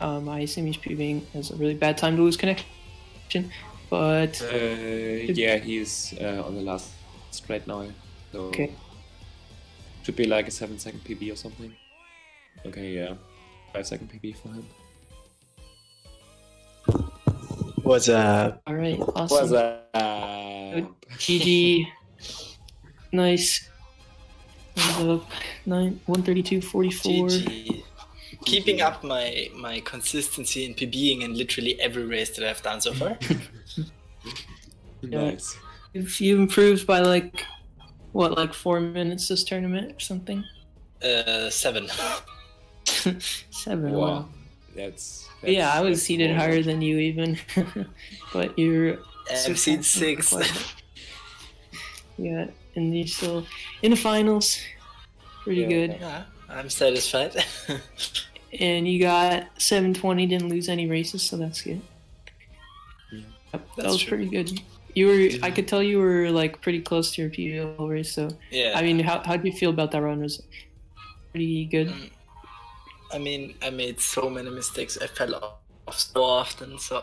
S1: um, I assume he's PBing as a really bad time to lose connection, but
S2: Uh, yeah, he's uh, on the last straight now. So
S1: okay.
S2: should be like a seven second PB or something. Okay, yeah, five second PB for him.
S3: What's up?
S1: All right, awesome.
S2: What's up?
S1: GG. nice. Thumbs up. Nine, 132, 44.
S3: Keeping up my my consistency in PBing in literally every race that I've done so far. [LAUGHS] [LAUGHS]
S2: Nice.
S1: If you improved by like, what, like four minutes this tournament or something?
S3: Uh, seven. [LAUGHS]
S1: Seven.
S2: Wow.
S1: Wow.
S2: That's,
S1: But yeah, I was
S2: that's
S1: seated
S2: more
S1: higher
S2: than-
S1: than you even. [LAUGHS] but you're.
S3: I'm seed six.
S1: Yeah, and you're still in the finals. Pretty
S2: Yeah.
S1: good.
S3: yeah, I'm satisfied. [LAUGHS]
S1: And you got 720, didn't lose any races, so that's good.
S2: Yeah.
S1: Yep, that was
S3: true.
S1: pretty good. You were, I could tell you were like pretty close to your PBL race. So,
S3: yeah.
S1: I mean, how how do you feel about that run? Was pretty good?
S3: Mm, I mean, I made so many mistakes. I fell off so often. So,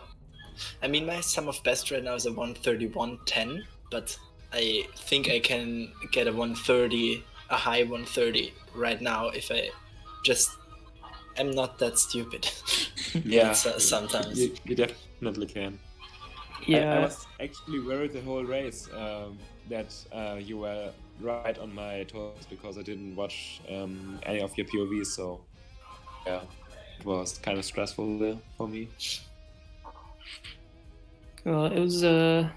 S3: I mean, my sum of best right now is a 131.10, but I think I can get a 130, a high 130 right now if I just. I'm not that stupid. [LAUGHS]
S2: Yeah,
S3: So- sometimes.
S2: you, you definitely can. I,
S1: Yeah,
S2: I was actually worried the whole race um, that uh, you were right on my toes because I didn't watch um, any of your POVs, so yeah, it was kind of stressful there for me.
S1: Well, it was a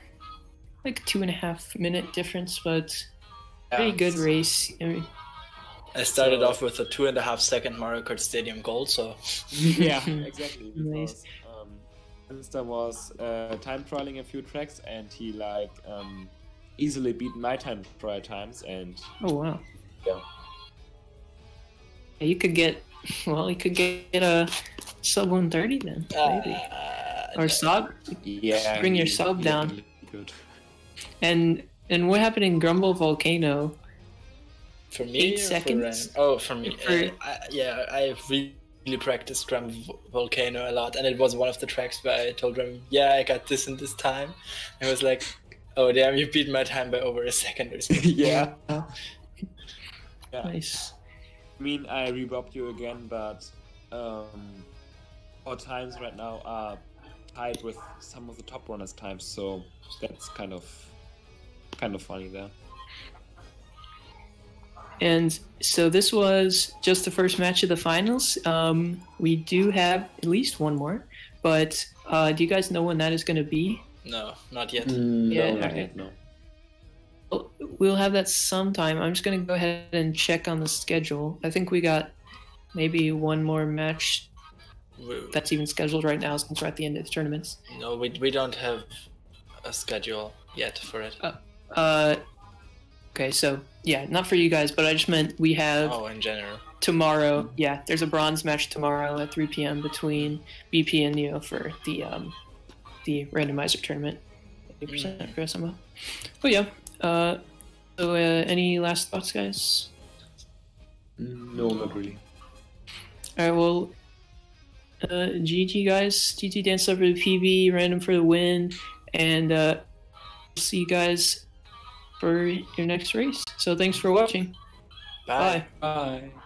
S1: like two and a half minute difference, but pretty good race. I mean,
S3: I started
S2: So-
S3: off with a two and a half second Mario Kart Stadium goal, so [LAUGHS]
S2: yeah, [LAUGHS] exactly.
S1: Nice.
S2: Because um, Mr. was uh, time trialing a few tracks and he like um, easily beat my time trial times and
S1: oh wow.
S2: yeah.
S1: Yeah, you could get [LAUGHS] well, you could get a sub 130 then, maybe.
S3: uh,
S1: or sub.
S2: Yeah,
S1: Bring your sub down.
S2: Good.
S1: And and what happened in Grumble Volcano?
S3: for me,
S1: Eight
S3: or for
S1: seconds?
S3: Oh, for me,
S1: For-
S3: uh, I, yeah, I really practiced Grumble Volcano a lot, and it was one of the tracks where I told Ram, "Yeah, I got this in this time." And it was like, "Oh damn, you beat my time by over a second or something."
S2: yeah. [LAUGHS] Yeah.
S1: Nice.
S2: I mean, I rebubbed you again, but um, our times right now are tied with some of the top runners' times, so that's kind of kind of funny there.
S1: And so this was just the first match of the finals. Um, we do have at least one more, but uh, do you guys know when that is going to be?
S3: No, not yet.
S1: Yeah,
S2: no, not
S1: okay.
S2: yet, no.
S1: Well, have that sometime. I'm just going to go ahead and check on the schedule. I think we got maybe one more match that's even scheduled right now since we're at the end of the tournaments.
S3: no, we, we don't have a schedule yet for it.
S1: Uh, okay, so yeah, not for you guys, but I just meant we have
S3: Oh, in general.
S1: tomorrow. Yeah, there's a bronze match tomorrow at 3 p.m. between BP and Neo for the um, the randomizer tournament. 80% for SMO. But yeah, uh, so uh, any last thoughts, guys?
S2: No, not really.
S1: All right, well, uh, GG guys, GG dance Up for the PB, random for the win, and uh, see you guys for your next race. So thanks for watching.
S3: Bye.
S1: Bye.
S2: Bye.